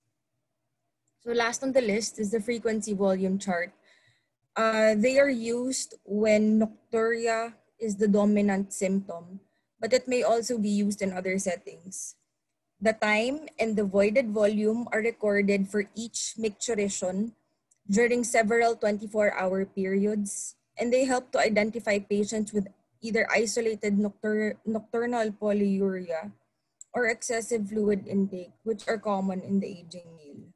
So last on the list is the frequency volume chart. Uh, they are used when nocturia is the dominant symptom, but it may also be used in other settings. The time and the voided volume are recorded for each micturition during several 24-hour periods, and they help to identify patients with either isolated noctur nocturnal polyuria or excessive fluid intake, which are common in the aging male.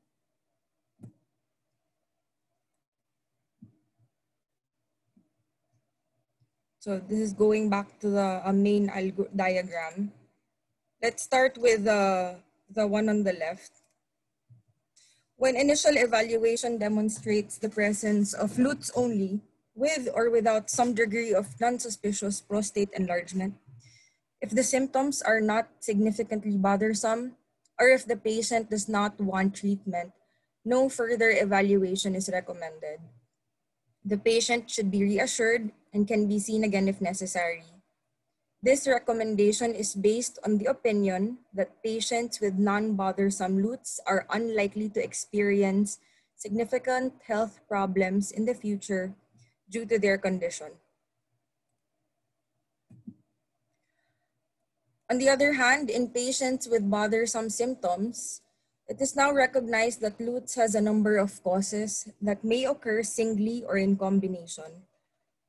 So this is going back to the uh, main diagram. Let's start with uh, the one on the left. When initial evaluation demonstrates the presence of LUTS only, with or without some degree of non-suspicious prostate enlargement, if the symptoms are not significantly bothersome, or if the patient does not want treatment, no further evaluation is recommended. The patient should be reassured and can be seen again if necessary. This recommendation is based on the opinion that patients with non-bothersome LUTS are unlikely to experience significant health problems in the future due to their condition. On the other hand, in patients with bothersome symptoms, it is now recognized that LUTS has a number of causes that may occur singly or in combination.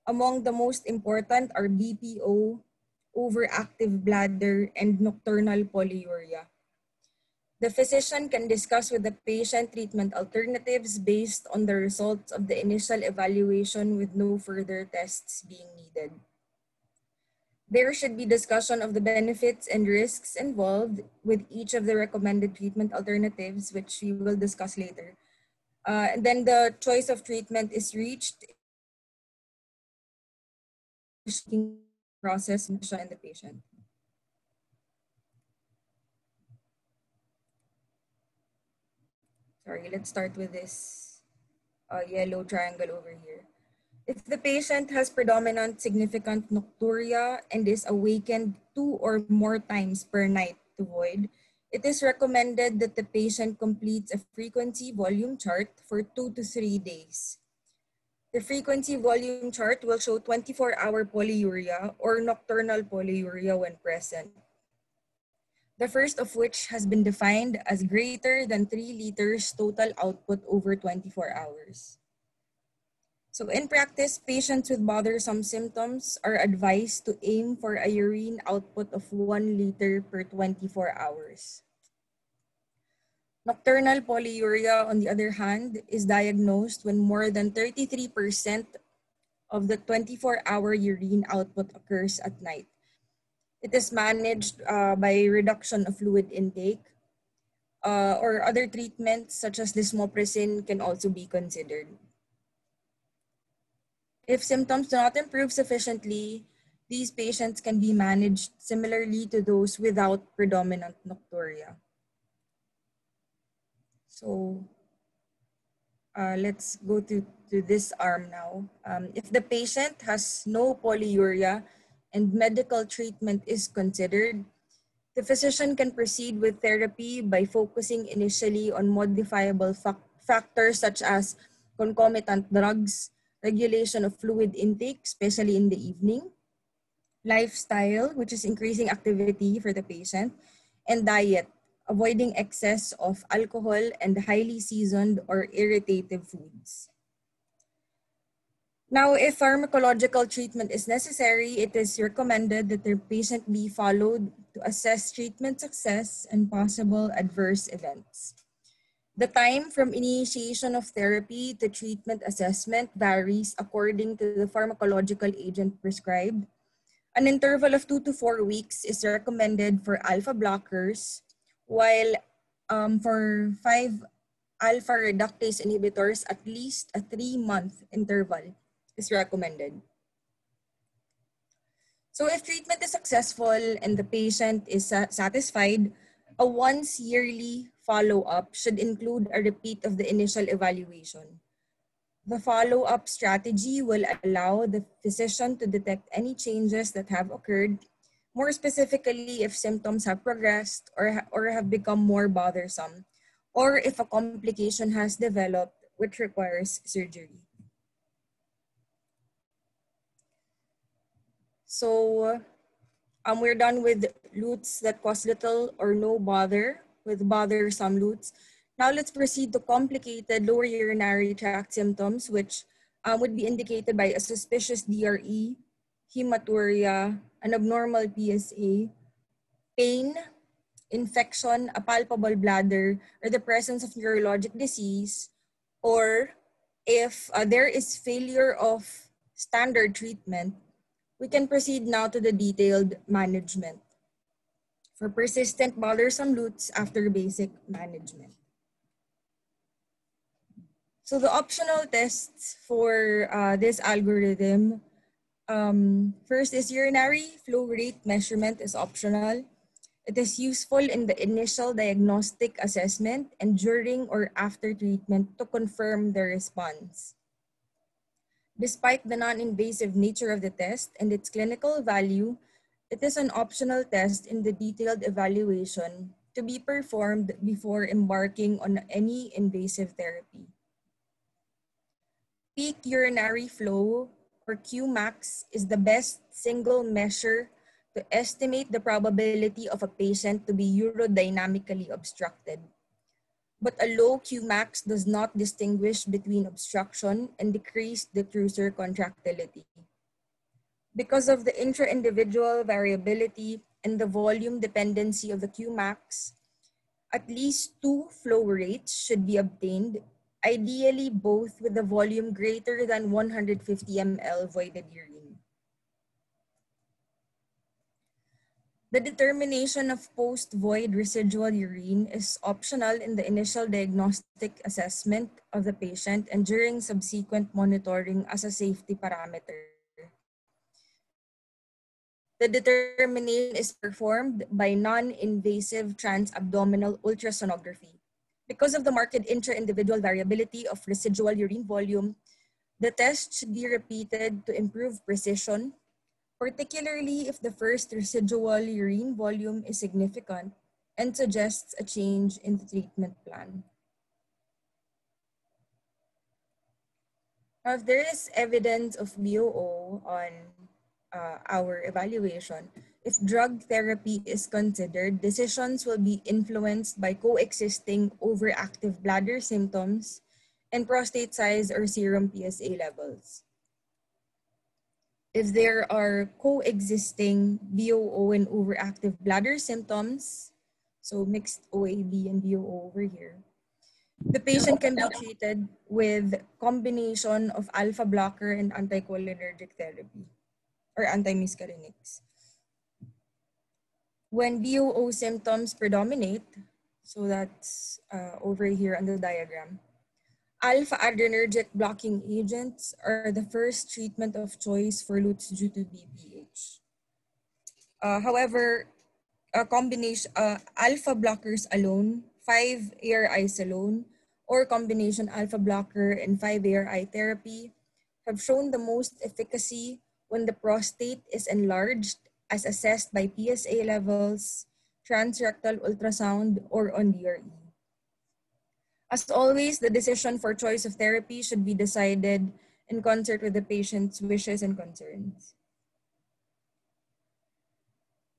Among the most important are BPO, overactive bladder, and nocturnal polyuria. The physician can discuss with the patient treatment alternatives based on the results of the initial evaluation with no further tests being needed. There should be discussion of the benefits and risks involved with each of the recommended treatment alternatives, which we will discuss later. Uh, and then the choice of treatment is reached process and the patient. Sorry, let's start with this uh, yellow triangle over here. If the patient has predominant significant nocturia and is awakened two or more times per night to void, it is recommended that the patient completes a frequency volume chart for two to three days. The frequency volume chart will show 24-hour polyuria or nocturnal polyuria when present. The first of which has been defined as greater than 3 liters total output over 24 hours. So in practice, patients with bothersome symptoms are advised to aim for a urine output of 1 liter per 24 hours. Nocturnal polyuria, on the other hand, is diagnosed when more than 33% of the 24-hour urine output occurs at night. It is managed uh, by reduction of fluid intake, uh, or other treatments such as desmopressin can also be considered. If symptoms do not improve sufficiently, these patients can be managed similarly to those without predominant nocturia. So uh, let's go to, to this arm now. Um, if the patient has no polyuria and medical treatment is considered, the physician can proceed with therapy by focusing initially on modifiable fac factors such as concomitant drugs, regulation of fluid intake, especially in the evening, lifestyle, which is increasing activity for the patient, and diet, avoiding excess of alcohol and highly seasoned or irritative foods. Now, if pharmacological treatment is necessary, it is recommended that the patient be followed to assess treatment success and possible adverse events. The time from initiation of therapy to treatment assessment varies according to the pharmacological agent prescribed. An interval of two to four weeks is recommended for alpha blockers, while um, for five alpha reductase inhibitors, at least a three-month interval is recommended. So if treatment is successful and the patient is satisfied, a once yearly follow-up should include a repeat of the initial evaluation. The follow-up strategy will allow the physician to detect any changes that have occurred, more specifically if symptoms have progressed or, or have become more bothersome, or if a complication has developed which requires surgery. So um, we're done with LUTs that cause little or no bother with bothersome LUTs. Now let's proceed to complicated lower urinary tract symptoms, which um, would be indicated by a suspicious DRE, hematuria, an abnormal PSA, pain, infection, a palpable bladder, or the presence of neurologic disease, or if uh, there is failure of standard treatment, we can proceed now to the detailed management for persistent bothersome LUTs after basic management. So the optional tests for uh, this algorithm, um, first is urinary flow rate measurement is optional. It is useful in the initial diagnostic assessment and during or after treatment to confirm the response. Despite the non-invasive nature of the test and its clinical value, it is an optional test in the detailed evaluation to be performed before embarking on any invasive therapy. Peak urinary flow, or Qmax, is the best single measure to estimate the probability of a patient to be urodynamically obstructed but a low Qmax does not distinguish between obstruction and decreased detrusor contractility. Because of the intra-individual variability and the volume dependency of the Qmax, at least two flow rates should be obtained, ideally both with a volume greater than 150 ml voided urine. The determination of post-void residual urine is optional in the initial diagnostic assessment of the patient and during subsequent monitoring as a safety parameter. The determination is performed by non-invasive transabdominal ultrasonography. Because of the marked intra-individual variability of residual urine volume, the test should be repeated to improve precision particularly if the first residual urine volume is significant and suggests a change in the treatment plan. Now, if there is evidence of BOO on uh, our evaluation, if drug therapy is considered, decisions will be influenced by coexisting overactive bladder symptoms and prostate size or serum PSA levels. If there are coexisting BOO and overactive bladder symptoms, so mixed OAB and BOO over here, the patient can be treated with combination of alpha blocker and anticholinergic therapy or antimuscarinics. When BOO symptoms predominate, so that's uh, over here on the diagram, alpha adrenergic blocking agents are the first treatment of choice for LUTs due to BPH. Uh, however, a combination uh, alpha blockers alone, 5-ARIs alone, or combination alpha blocker and 5-ARI therapy have shown the most efficacy when the prostate is enlarged as assessed by PSA levels, transrectal ultrasound, or on DRE. As always, the decision for choice of therapy should be decided in concert with the patient's wishes and concerns.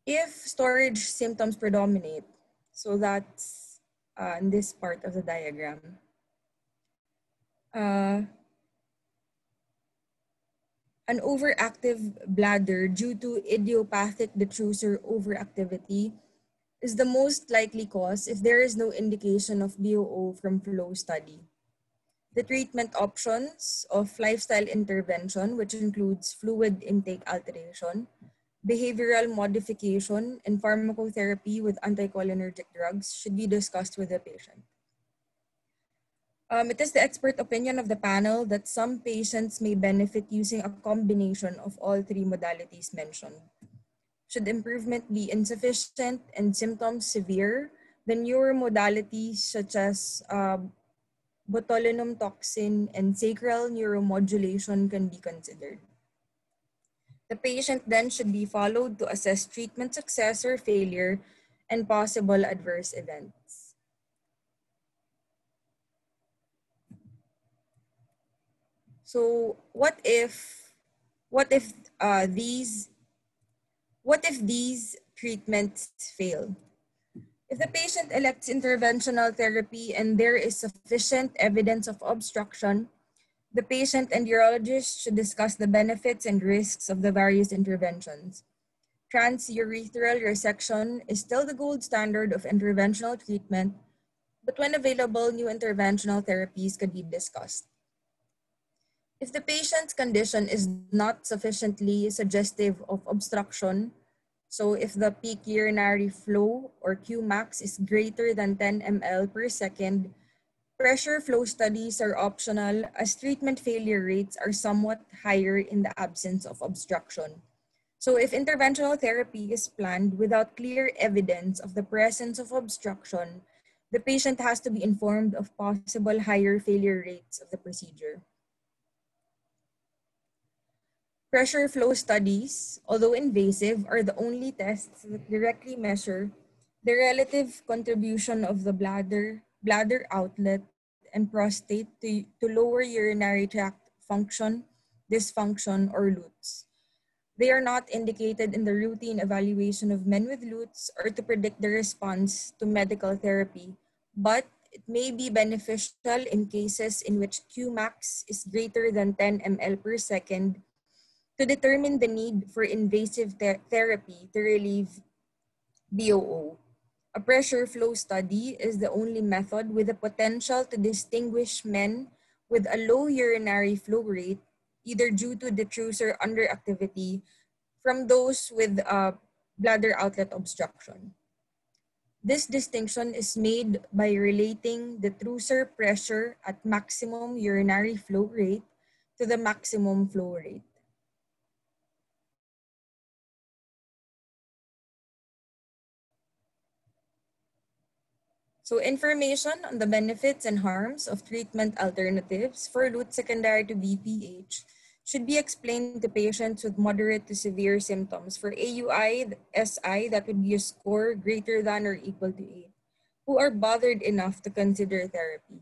If storage symptoms predominate, so that's uh, in this part of the diagram, uh, an overactive bladder due to idiopathic detrusor overactivity is the most likely cause if there is no indication of BOO from flow study. The treatment options of lifestyle intervention, which includes fluid intake alteration, behavioral modification, and pharmacotherapy with anticholinergic drugs should be discussed with the patient. Um, it is the expert opinion of the panel that some patients may benefit using a combination of all three modalities mentioned. Should improvement be insufficient and symptoms severe, then newer modalities such as uh, botulinum toxin and sacral neuromodulation can be considered. The patient then should be followed to assess treatment success or failure and possible adverse events. So what if, what if uh, these, what if these treatments fail? If the patient elects interventional therapy and there is sufficient evidence of obstruction, the patient and urologist should discuss the benefits and risks of the various interventions. Transurethral resection is still the gold standard of interventional treatment, but when available, new interventional therapies could be discussed. If the patient's condition is not sufficiently suggestive of obstruction, so if the peak urinary flow or Qmax is greater than 10 ml per second, pressure flow studies are optional as treatment failure rates are somewhat higher in the absence of obstruction. So if interventional therapy is planned without clear evidence of the presence of obstruction, the patient has to be informed of possible higher failure rates of the procedure. Pressure flow studies, although invasive, are the only tests that directly measure the relative contribution of the bladder, bladder outlet, and prostate to, to lower urinary tract function, dysfunction, or LUTS. They are not indicated in the routine evaluation of men with LUTS or to predict the response to medical therapy, but it may be beneficial in cases in which Qmax is greater than 10 ml per second to determine the need for invasive therapy to relieve BOO. A pressure flow study is the only method with the potential to distinguish men with a low urinary flow rate, either due to detrusor underactivity, from those with uh, bladder outlet obstruction. This distinction is made by relating the detrusor pressure at maximum urinary flow rate to the maximum flow rate. So information on the benefits and harms of treatment alternatives for LUT secondary to BPH should be explained to patients with moderate to severe symptoms. For AUI, SI, that would be a score greater than or equal to 8, who are bothered enough to consider therapy.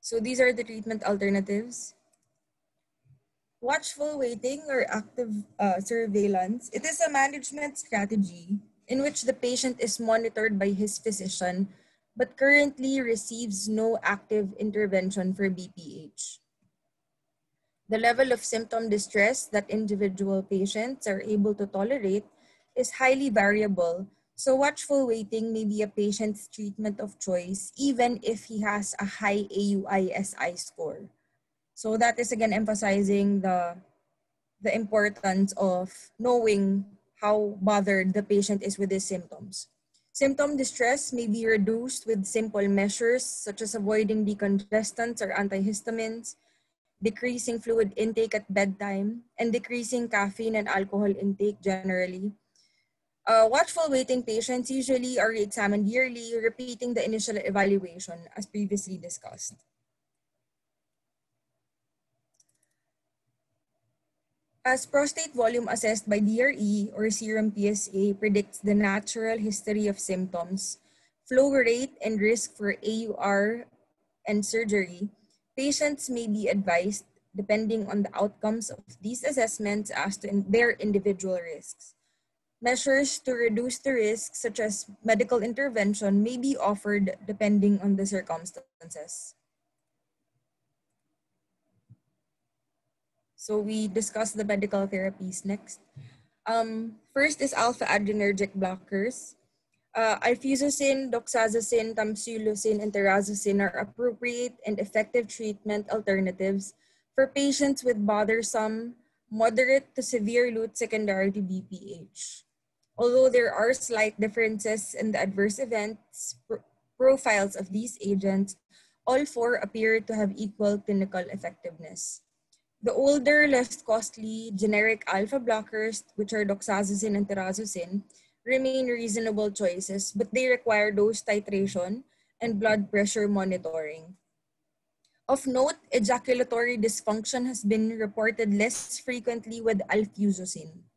So these are the treatment alternatives. Watchful waiting or active uh, surveillance. It is a management strategy in which the patient is monitored by his physician but currently receives no active intervention for BPH. The level of symptom distress that individual patients are able to tolerate is highly variable, so watchful waiting may be a patient's treatment of choice even if he has a high AUI-SI score. So that is again emphasizing the, the importance of knowing how bothered the patient is with these symptoms. Symptom distress may be reduced with simple measures such as avoiding decongestants or antihistamines, decreasing fluid intake at bedtime, and decreasing caffeine and alcohol intake generally. Uh, watchful waiting patients usually are re-examined yearly, repeating the initial evaluation as previously discussed. As prostate volume assessed by DRE or serum PSA predicts the natural history of symptoms, flow rate, and risk for AUR and surgery, patients may be advised, depending on the outcomes of these assessments, as to their individual risks. Measures to reduce the risk, such as medical intervention, may be offered depending on the circumstances. So we discuss the medical therapies next. Um, first is alpha adrenergic blockers. Uh, alfuzosin, doxazosin, tamsulosin, and terazosin are appropriate and effective treatment alternatives for patients with bothersome, moderate to severe LUT secondary to BPH. Although there are slight differences in the adverse events pro profiles of these agents, all four appear to have equal clinical effectiveness. The older, less costly generic alpha blockers, which are doxazosin and terazosin, remain reasonable choices, but they require dose titration and blood pressure monitoring. Of note, ejaculatory dysfunction has been reported less frequently with alfuzosin.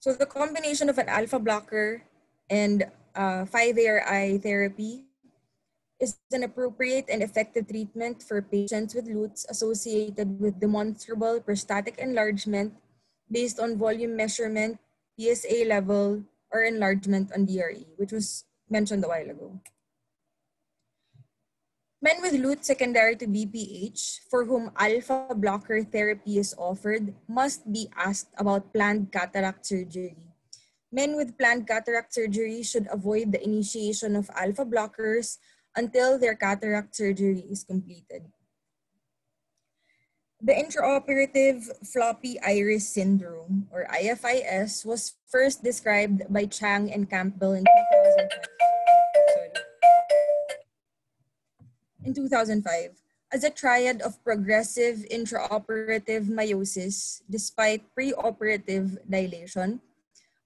So the combination of an alpha blocker and uh, 5-ARI therapy is an appropriate and effective treatment for patients with LUTs associated with demonstrable prostatic enlargement based on volume measurement, PSA level, or enlargement on DRE, which was mentioned a while ago. Men with LUT secondary to BPH, for whom alpha blocker therapy is offered, must be asked about planned cataract surgery. Men with planned cataract surgery should avoid the initiation of alpha blockers until their cataract surgery is completed. The intraoperative floppy iris syndrome, or IFIS, was first described by Chang and Campbell in 2005. in 2005 as a triad of progressive intraoperative miosis despite preoperative dilation,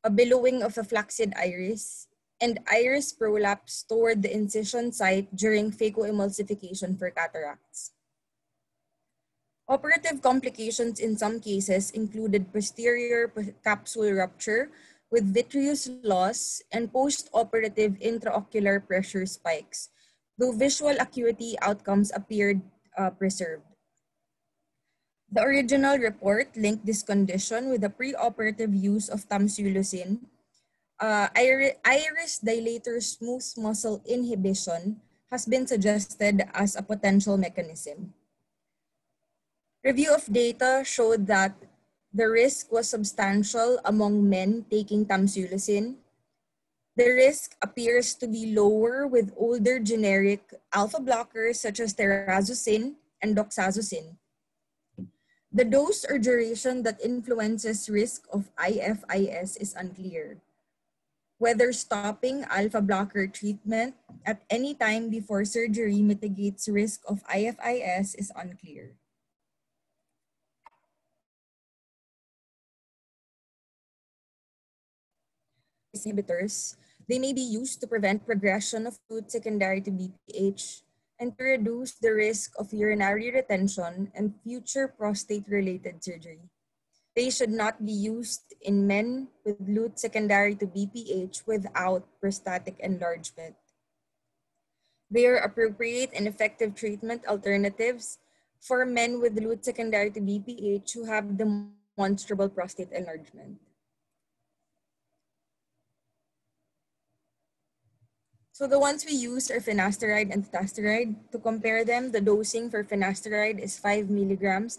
a billowing of a flaccid iris, and iris prolapse toward the incision site during phacoemulsification for cataracts. Operative complications in some cases included posterior capsule rupture with vitreous loss and post-operative intraocular pressure spikes, though visual acuity outcomes appeared uh, preserved. The original report linked this condition with the preoperative use of tamsulosin, uh, iris dilator smooth muscle inhibition has been suggested as a potential mechanism. Review of data showed that the risk was substantial among men taking tamsulosin the risk appears to be lower with older generic alpha blockers such as terazosin and doxazosin. The dose or duration that influences risk of IFIS is unclear. Whether stopping alpha blocker treatment at any time before surgery mitigates risk of IFIS is unclear. inhibitors they may be used to prevent progression of LUT secondary to BPH and to reduce the risk of urinary retention and future prostate-related surgery. They should not be used in men with LUT secondary to BPH without prostatic enlargement. They are appropriate and effective treatment alternatives for men with LUT secondary to BPH who have demonstrable prostate enlargement. So the ones we use are finasteride and dutasteride. To compare them, the dosing for finasteride is 5 milligrams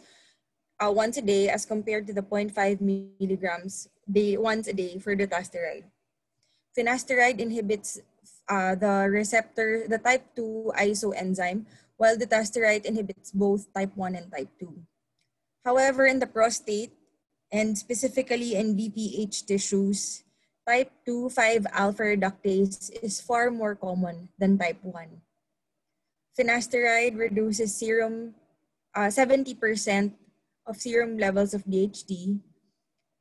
uh, once a day as compared to the 0.5 milligrams day, once a day for dutasteride. Finasteride inhibits uh, the receptor, the type 2 isoenzyme, while dutasteride inhibits both type 1 and type 2. However, in the prostate, and specifically in BPH tissues, type 2 5-alpha reductase is far more common than type 1. Finasteride reduces serum uh, 70% of serum levels of DHT,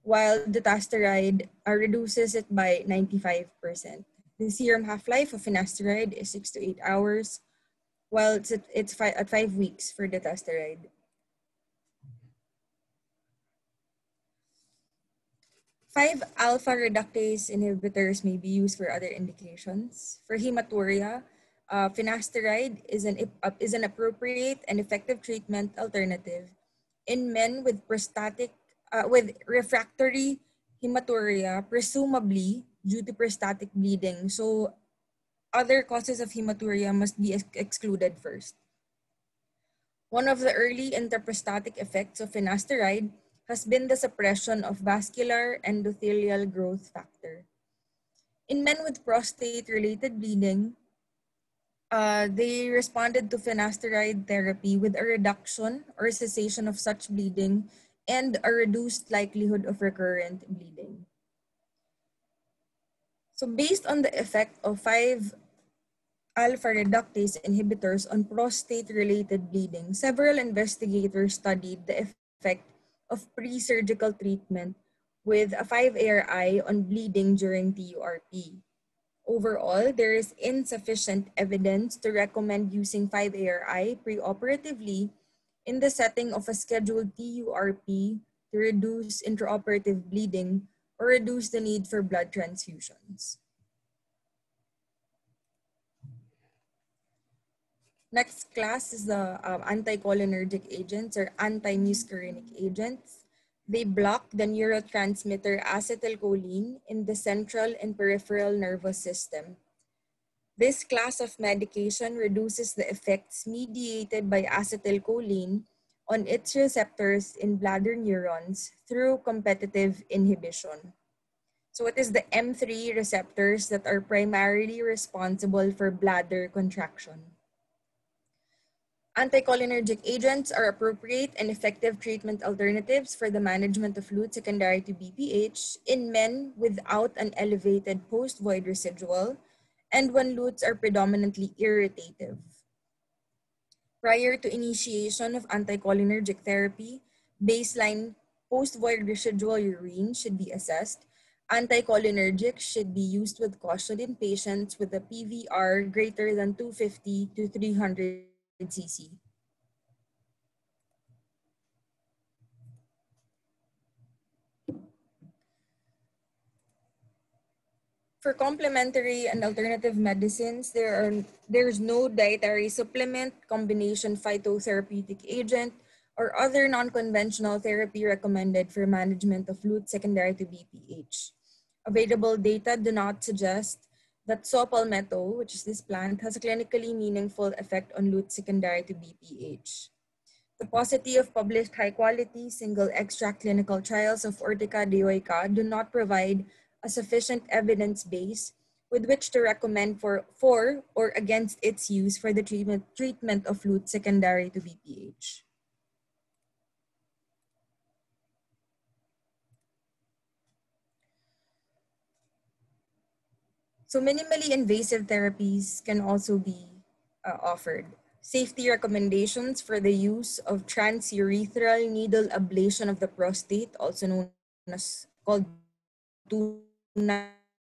while dutasteride reduces it by 95%. The serum half-life of finasteride is 6 to 8 hours, while it's at, it's fi at 5 weeks for dutasteride. Five alpha reductase inhibitors may be used for other indications. For hematuria, uh, finasteride is an, is an appropriate and effective treatment alternative in men with prostatic, uh, with refractory hematuria, presumably due to prostatic bleeding. So other causes of hematuria must be ex excluded first. One of the early intraprostatic effects of finasteride has been the suppression of vascular endothelial growth factor. In men with prostate-related bleeding, uh, they responded to finasteride therapy with a reduction or cessation of such bleeding and a reduced likelihood of recurrent bleeding. So based on the effect of five alpha reductase inhibitors on prostate-related bleeding, several investigators studied the effect of pre-surgical treatment with a 5-ARI on bleeding during TURP. Overall, there is insufficient evidence to recommend using 5-ARI preoperatively in the setting of a scheduled TURP to reduce intraoperative bleeding or reduce the need for blood transfusions. Next class is the um, anticholinergic agents or antimuscarinic agents. They block the neurotransmitter acetylcholine in the central and peripheral nervous system. This class of medication reduces the effects mediated by acetylcholine on its receptors in bladder neurons through competitive inhibition. So it is the M3 receptors that are primarily responsible for bladder contraction. Anticholinergic agents are appropriate and effective treatment alternatives for the management of LUT secondary to BPH in men without an elevated post-void residual and when LUTs are predominantly irritative. Prior to initiation of anticholinergic therapy, baseline post-void residual urine should be assessed. Anticholinergics should be used with caution in patients with a PVR greater than 250 to 300 For complementary and alternative medicines, there are there's no dietary supplement, combination phytotherapeutic agent, or other non-conventional therapy recommended for management of LUT secondary to BPH. Available data do not suggest that saw palmetto, which is this plant, has a clinically meaningful effect on LUT secondary to BPH. The paucity of published high-quality single extract clinical trials of Urtica dioica do not provide a sufficient evidence base with which to recommend for, for or against its use for the treatment, treatment of LUT secondary to BPH. So minimally invasive therapies can also be uh, offered. Safety recommendations for the use of transurethral needle ablation of the prostate, also known as called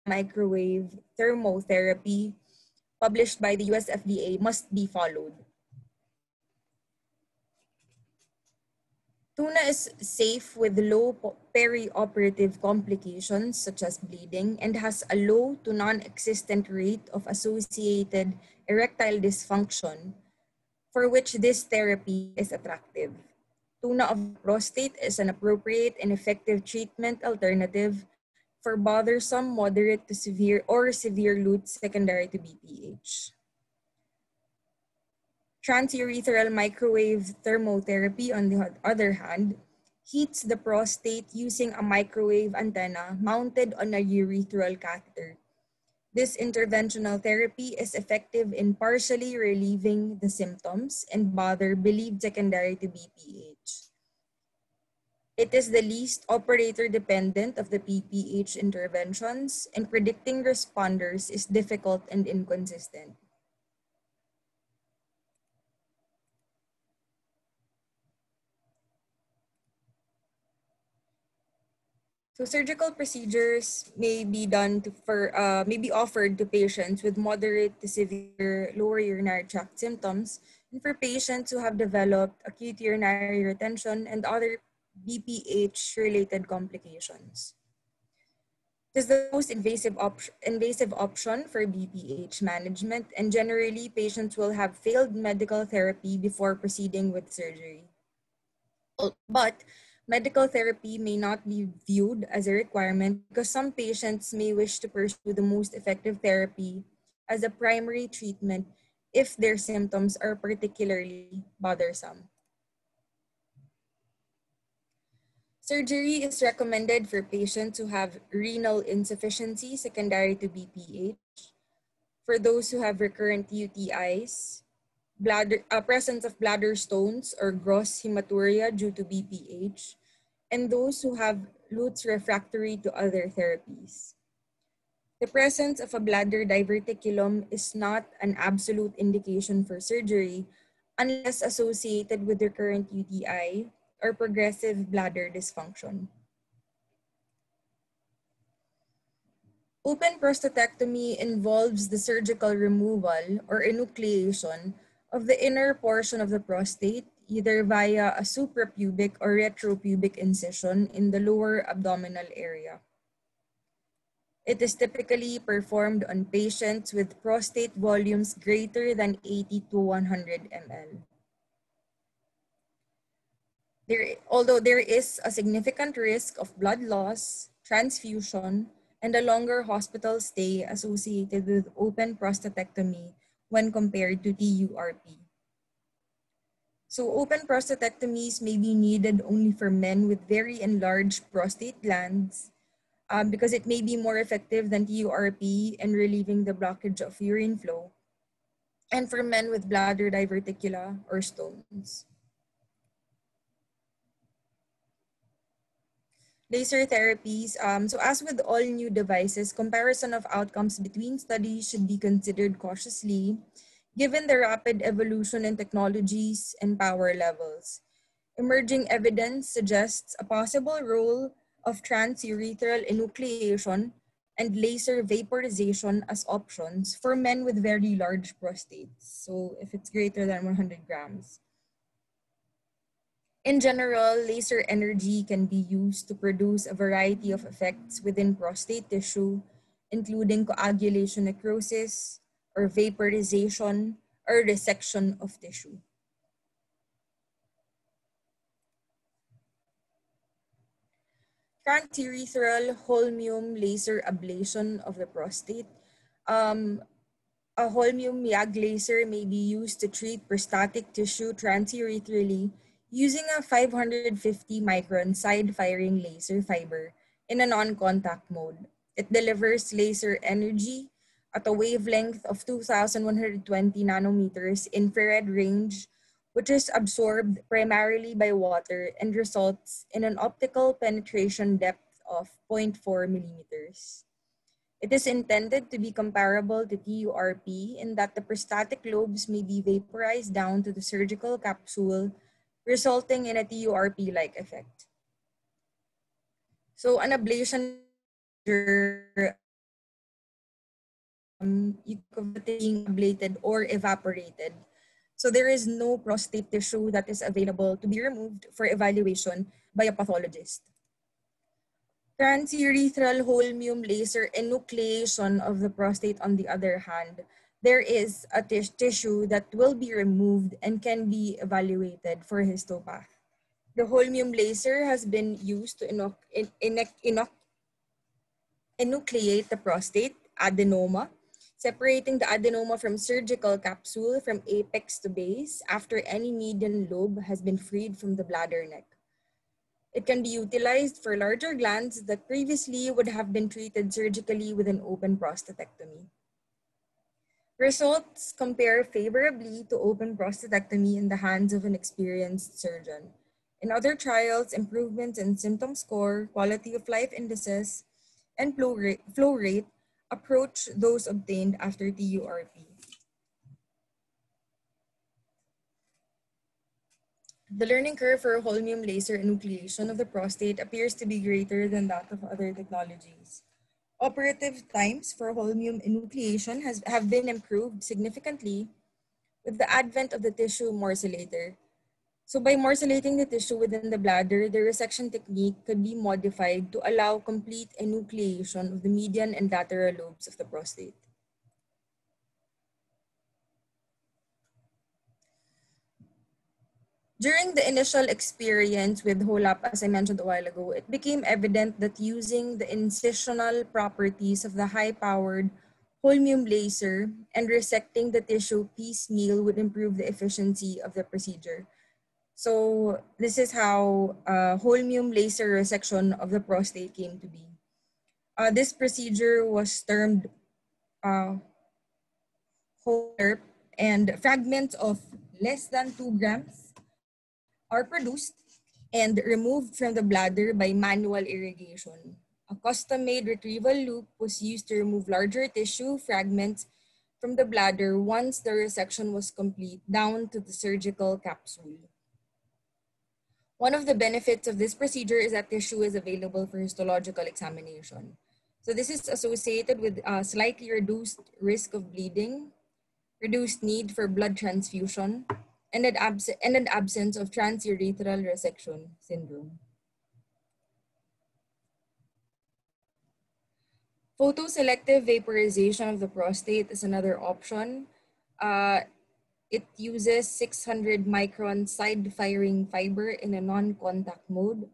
microwave thermotherapy, published by the US FDA, must be followed. TUNA is safe with low perioperative complications such as bleeding and has a low to non-existent rate of associated erectile dysfunction for which this therapy is attractive. TUNA of prostate is an appropriate and effective treatment alternative for bothersome moderate to severe or severe LUT secondary to BPH. Transurethral microwave thermotherapy, on the other hand, heats the prostate using a microwave antenna mounted on a urethral catheter. This interventional therapy is effective in partially relieving the symptoms and bother believed secondary to BPH. It is the least operator dependent of the BPH interventions and predicting responders is difficult and inconsistent. So surgical procedures may be done to, for uh, may be offered to patients with moderate to severe lower urinary tract symptoms, and for patients who have developed acute urinary retention and other BPH-related complications. It is the most invasive, op invasive option for BPH management, and generally, patients will have failed medical therapy before proceeding with surgery. But medical therapy may not be viewed as a requirement because some patients may wish to pursue the most effective therapy as a primary treatment if their symptoms are particularly bothersome. Surgery is recommended for patients who have renal insufficiency secondary to BPH, for those who have recurrent UTIs, bladder, uh, presence of bladder stones or gross hematuria due to BPH, and those who have LUTS refractory to other therapies. The presence of a bladder diverticulum is not an absolute indication for surgery unless associated with recurrent UTI or progressive bladder dysfunction. Open prostatectomy involves the surgical removal or enucleation of the inner portion of the prostate, either via a suprapubic or retropubic incision in the lower abdominal area. It is typically performed on patients with prostate volumes greater than 80 to 100 ml. There, although there is a significant risk of blood loss, transfusion, and a longer hospital stay associated with open prostatectomy when compared to TURP. So open prostatectomies may be needed only for men with very enlarged prostate glands um, because it may be more effective than TURP in relieving the blockage of urine flow, and for men with bladder diverticula or stones. laser therapies. Um, so as with all new devices, comparison of outcomes between studies should be considered cautiously, given the rapid evolution in technologies and power levels. Emerging evidence suggests a possible role of transurethral enucleation and laser vaporization as options for men with very large prostates. So if it's greater than 100 grams. In general, laser energy can be used to produce a variety of effects within prostate tissue, including coagulation necrosis, or vaporization, or resection of tissue. Transurethral holmium laser ablation of the prostate. Um, a holmium YAG laser may be used to treat prostatic tissue transurethrally using a 550 micron side-firing laser fiber in a non-contact mode. It delivers laser energy at a wavelength of 2120 nanometers infrared range, which is absorbed primarily by water and results in an optical penetration depth of 0.4 millimeters. It is intended to be comparable to TURP in that the prostatic lobes may be vaporized down to the surgical capsule resulting in a TURP-like effect. So an ablation um, being ablated or evaporated. So there is no prostate tissue that is available to be removed for evaluation by a pathologist. Transurethral holmium laser enucleation of the prostate, on the other hand, there is a tissue that will be removed and can be evaluated for histopath. The holmium laser has been used to enucleate the prostate adenoma, separating the adenoma from surgical capsule from apex to base after any median lobe has been freed from the bladder neck. It can be utilized for larger glands that previously would have been treated surgically with an open prostatectomy. Results compare favorably to open prostatectomy in the hands of an experienced surgeon. In other trials, improvements in symptom score, quality of life indices, and flow rate, flow rate approach those obtained after TURP. The learning curve for holmium laser enucleation of the prostate appears to be greater than that of other technologies. Operative times for holmium enucleation has, have been improved significantly with the advent of the tissue morcellator. So by morcellating the tissue within the bladder, the resection technique could be modified to allow complete enucleation of the median and lateral lobes of the prostate. During the initial experience with HOLAP, as I mentioned a while ago, it became evident that using the incisional properties of the high-powered holmium laser and resecting the tissue piecemeal would improve the efficiency of the procedure. So this is how uh, holmium laser resection of the prostate came to be. Uh, this procedure was termed uh, and fragments of less than two grams are produced and removed from the bladder by manual irrigation. A custom-made retrieval loop was used to remove larger tissue fragments from the bladder once the resection was complete down to the surgical capsule. One of the benefits of this procedure is that tissue is available for histological examination. So this is associated with a slightly reduced risk of bleeding, reduced need for blood transfusion, and an, abs and an absence of transurethral resection syndrome. Photoselective vaporization of the prostate is another option. Uh, it uses 600 micron side firing fiber in a non-contact mode.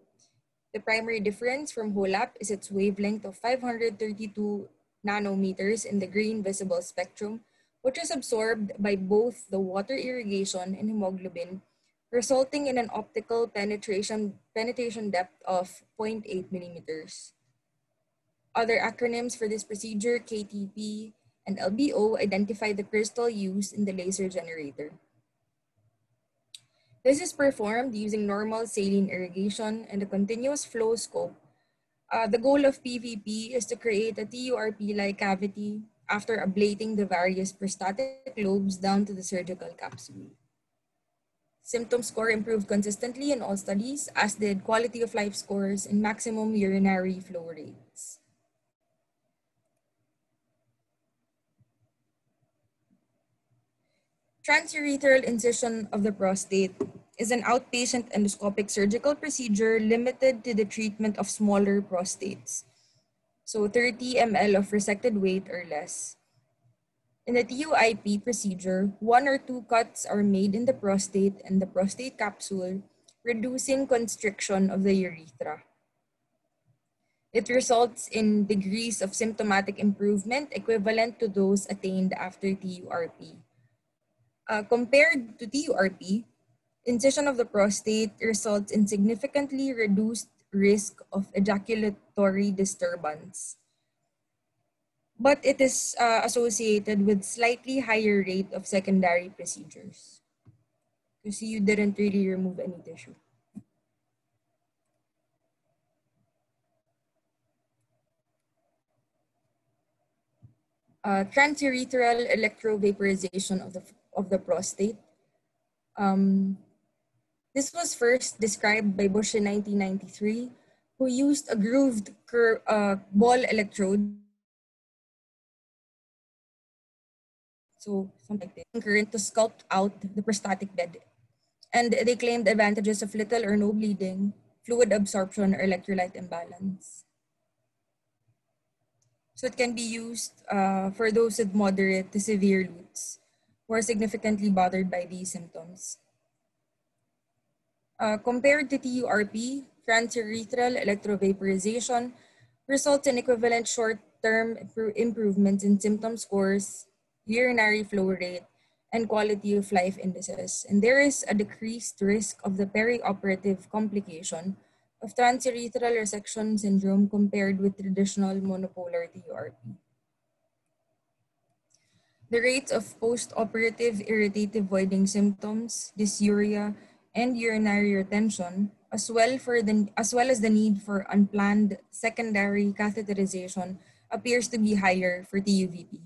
The primary difference from HOLAP is its wavelength of 532 nanometers in the green visible spectrum which is absorbed by both the water irrigation and hemoglobin, resulting in an optical penetration, penetration depth of 0.8 millimeters. Other acronyms for this procedure, KTP and LBO, identify the crystal used in the laser generator. This is performed using normal saline irrigation and a continuous flow scope. Uh, the goal of PVP is to create a TURP-like cavity after ablating the various prostatic lobes down to the surgical capsule. Symptom score improved consistently in all studies, as did quality of life scores and maximum urinary flow rates. Transurethral incision of the prostate is an outpatient endoscopic surgical procedure limited to the treatment of smaller prostates so 30 ml of resected weight or less. In the TUIP procedure, one or two cuts are made in the prostate and the prostate capsule, reducing constriction of the urethra. It results in degrees of symptomatic improvement equivalent to those attained after TURP. Uh, compared to TURP, incision of the prostate results in significantly reduced risk of ejaculatory disturbance. But it is uh, associated with slightly higher rate of secondary procedures. You see, you didn't really remove any tissue. Uh, transurethral electrovaporization of the, of the prostate. Um, this was first described by Bush in 1993, who used a grooved cur- uh, ball electrode. So something like this, current to sculpt out the prostatic bed. And they claimed advantages of little or no bleeding, fluid absorption, or electrolyte imbalance. So it can be used uh, for those with moderate to severe LUTs who are significantly bothered by these symptoms. Uh, compared to TURP, transurethral electrovaporization results in equivalent short-term improvements in symptom scores, urinary flow rate, and quality of life indices. And there is a decreased risk of the perioperative complication of transurethral resection syndrome compared with traditional monopolar TURP. The rates of post-operative irritative voiding symptoms, dysuria, and urinary retention, as well, for the, as well as the need for unplanned secondary catheterization appears to be higher for TUVP.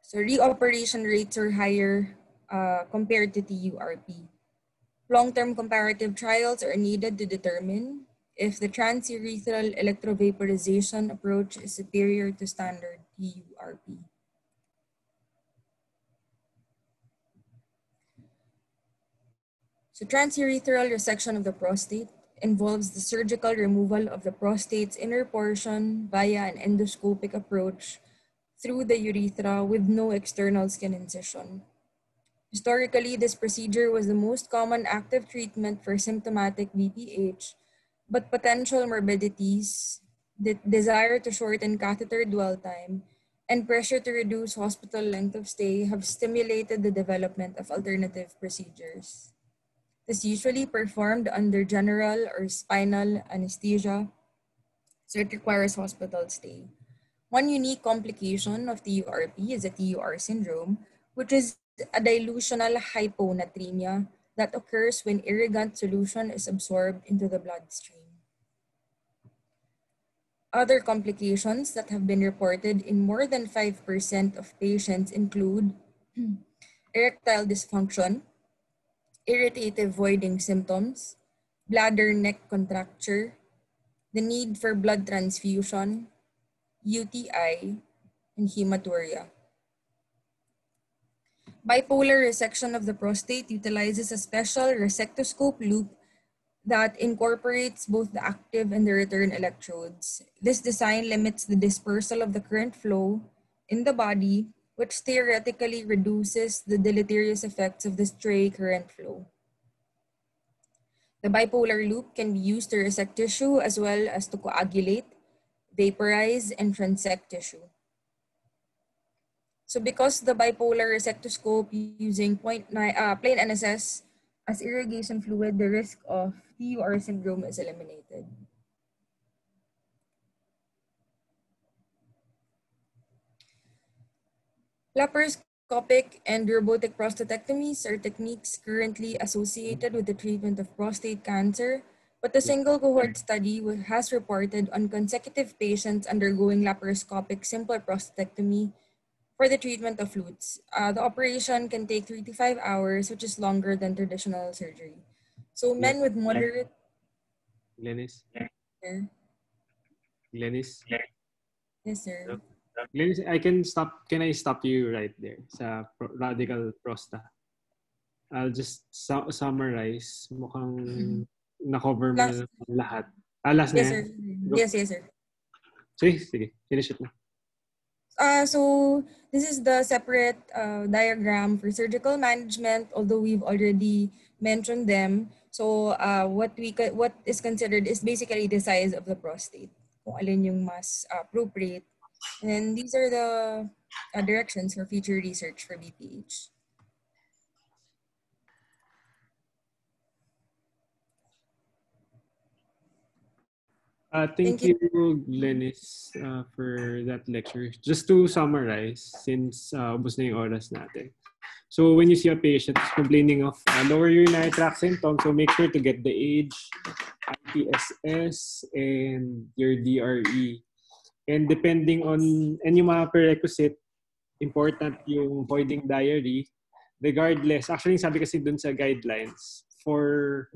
So reoperation rates are higher uh, compared to TURP. Long-term comparative trials are needed to determine if the transurethral electrovaporization approach is superior to standard TURP. So transurethral resection of the prostate involves the surgical removal of the prostate's inner portion via an endoscopic approach through the urethra with no external skin incision. Historically, this procedure was the most common active treatment for symptomatic BPH, but potential morbidities, the desire to shorten catheter dwell time, and pressure to reduce hospital length of stay have stimulated the development of alternative procedures This is usually performed under general or spinal anesthesia, so it requires hospital stay. One unique complication of TURP is a TUR syndrome, which is a dilutional hyponatremia that occurs when irrigant solution is absorbed into the bloodstream. Other complications that have been reported in more than 5% of patients include [clears throat] erectile dysfunction, irritative voiding symptoms, bladder neck contracture, the need for blood transfusion, UTI, and hematuria. Bipolar resection of the prostate utilizes a special resectoscope loop that incorporates both the active and the return electrodes. This design limits the dispersal of the current flow in the body which theoretically reduces the deleterious effects of the stray current flow. The bipolar loop can be used to resect tissue as well as to coagulate, vaporize, and transect tissue. So because the bipolar resectoscope using point nine, uh, plain NSS as irrigation fluid, the risk of TUR syndrome is eliminated. Laparoscopic and robotic prostatectomies are techniques currently associated with the treatment of prostate cancer, but a single cohort study has reported on consecutive patients undergoing laparoscopic simple prostatectomy for the treatment of LUTS. Uh, the operation can take three to five hours, which is longer than traditional surgery. So men with moderate...
Glenis? Glenis?
Yes, sir.
Glenis, I can stop. Can I stop you right there sa pro- radical prosta? I'll just su- summarize. Mukhang [laughs] na-cover mo na lahat. Ah, last na
Yes,
yan?
sir. Yes, yes, sir.
Sige, sige. Finish it na.
Uh, so this is the separate uh, diagram for surgical management, although we've already mentioned them. So uh, what we what is considered is basically the size of the prostate, kung alin yung mas appropriate. And these are the directions for future research for BPH.
Uh, thank,
Thank
you, Glenis, uh, for that lecture. Just to summarize, since uh, ubos na yung oras natin. So when you see a patient complaining of uh, lower urinary tract symptoms, so make sure to get the age, IPSS, and your DRE. And depending on, and yung mga prerequisite, important yung voiding diary. Regardless, actually sabi kasi dun sa guidelines, for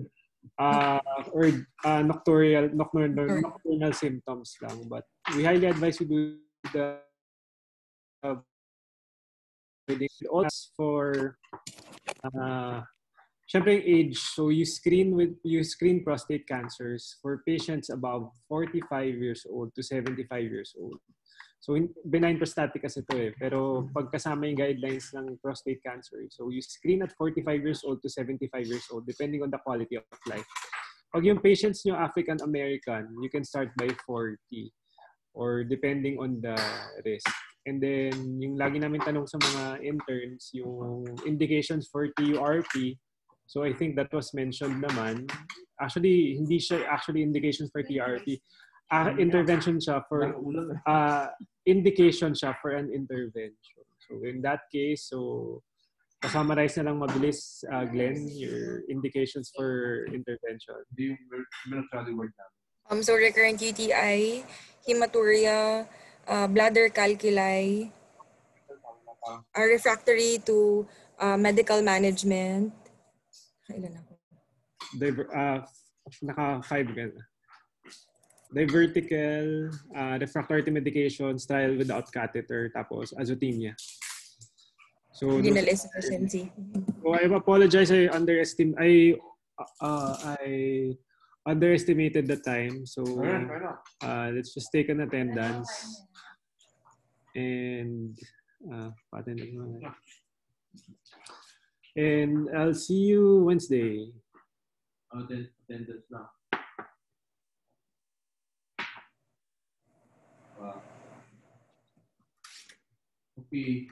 uh, or uh, nocturnal, nocturnal, nocturnal symptoms lang. But we highly advise you do the uh, also for uh, syempre age. So you screen with you screen prostate cancers for patients above 45 years old to 75 years old. So in- benign prostatic kasi ito eh. Pero pagkasama yung guidelines ng prostate cancer, so you screen at 45 years old to 75 years old depending on the quality of life. Pag yung patients nyo African American, you can start by 40 or depending on the risk. And then, yung lagi namin tanong sa mga interns, yung indications for TURP. So I think that was mentioned naman. Actually, hindi siya actually indications for TURP. Ah, intervention siya for uh, indication siya for an intervention. So in that case, so summarize na lang mabilis, uh, Glenn, your indications for intervention.
Um, so recurrent UTI, hematuria, uh, bladder calculi, are refractory to uh, medical management. Kailan ako?
Diver, uh, naka five ka na. Divertical, uh, refractory to medications, trial without catheter, tapos azotemia. So, those-
insufficiency.
So I apologize. I underestimate. I uh, I underestimated the time. So uh, let's just take an attendance. And uh, and I'll see you Wednesday.
Attendance na. Wow. be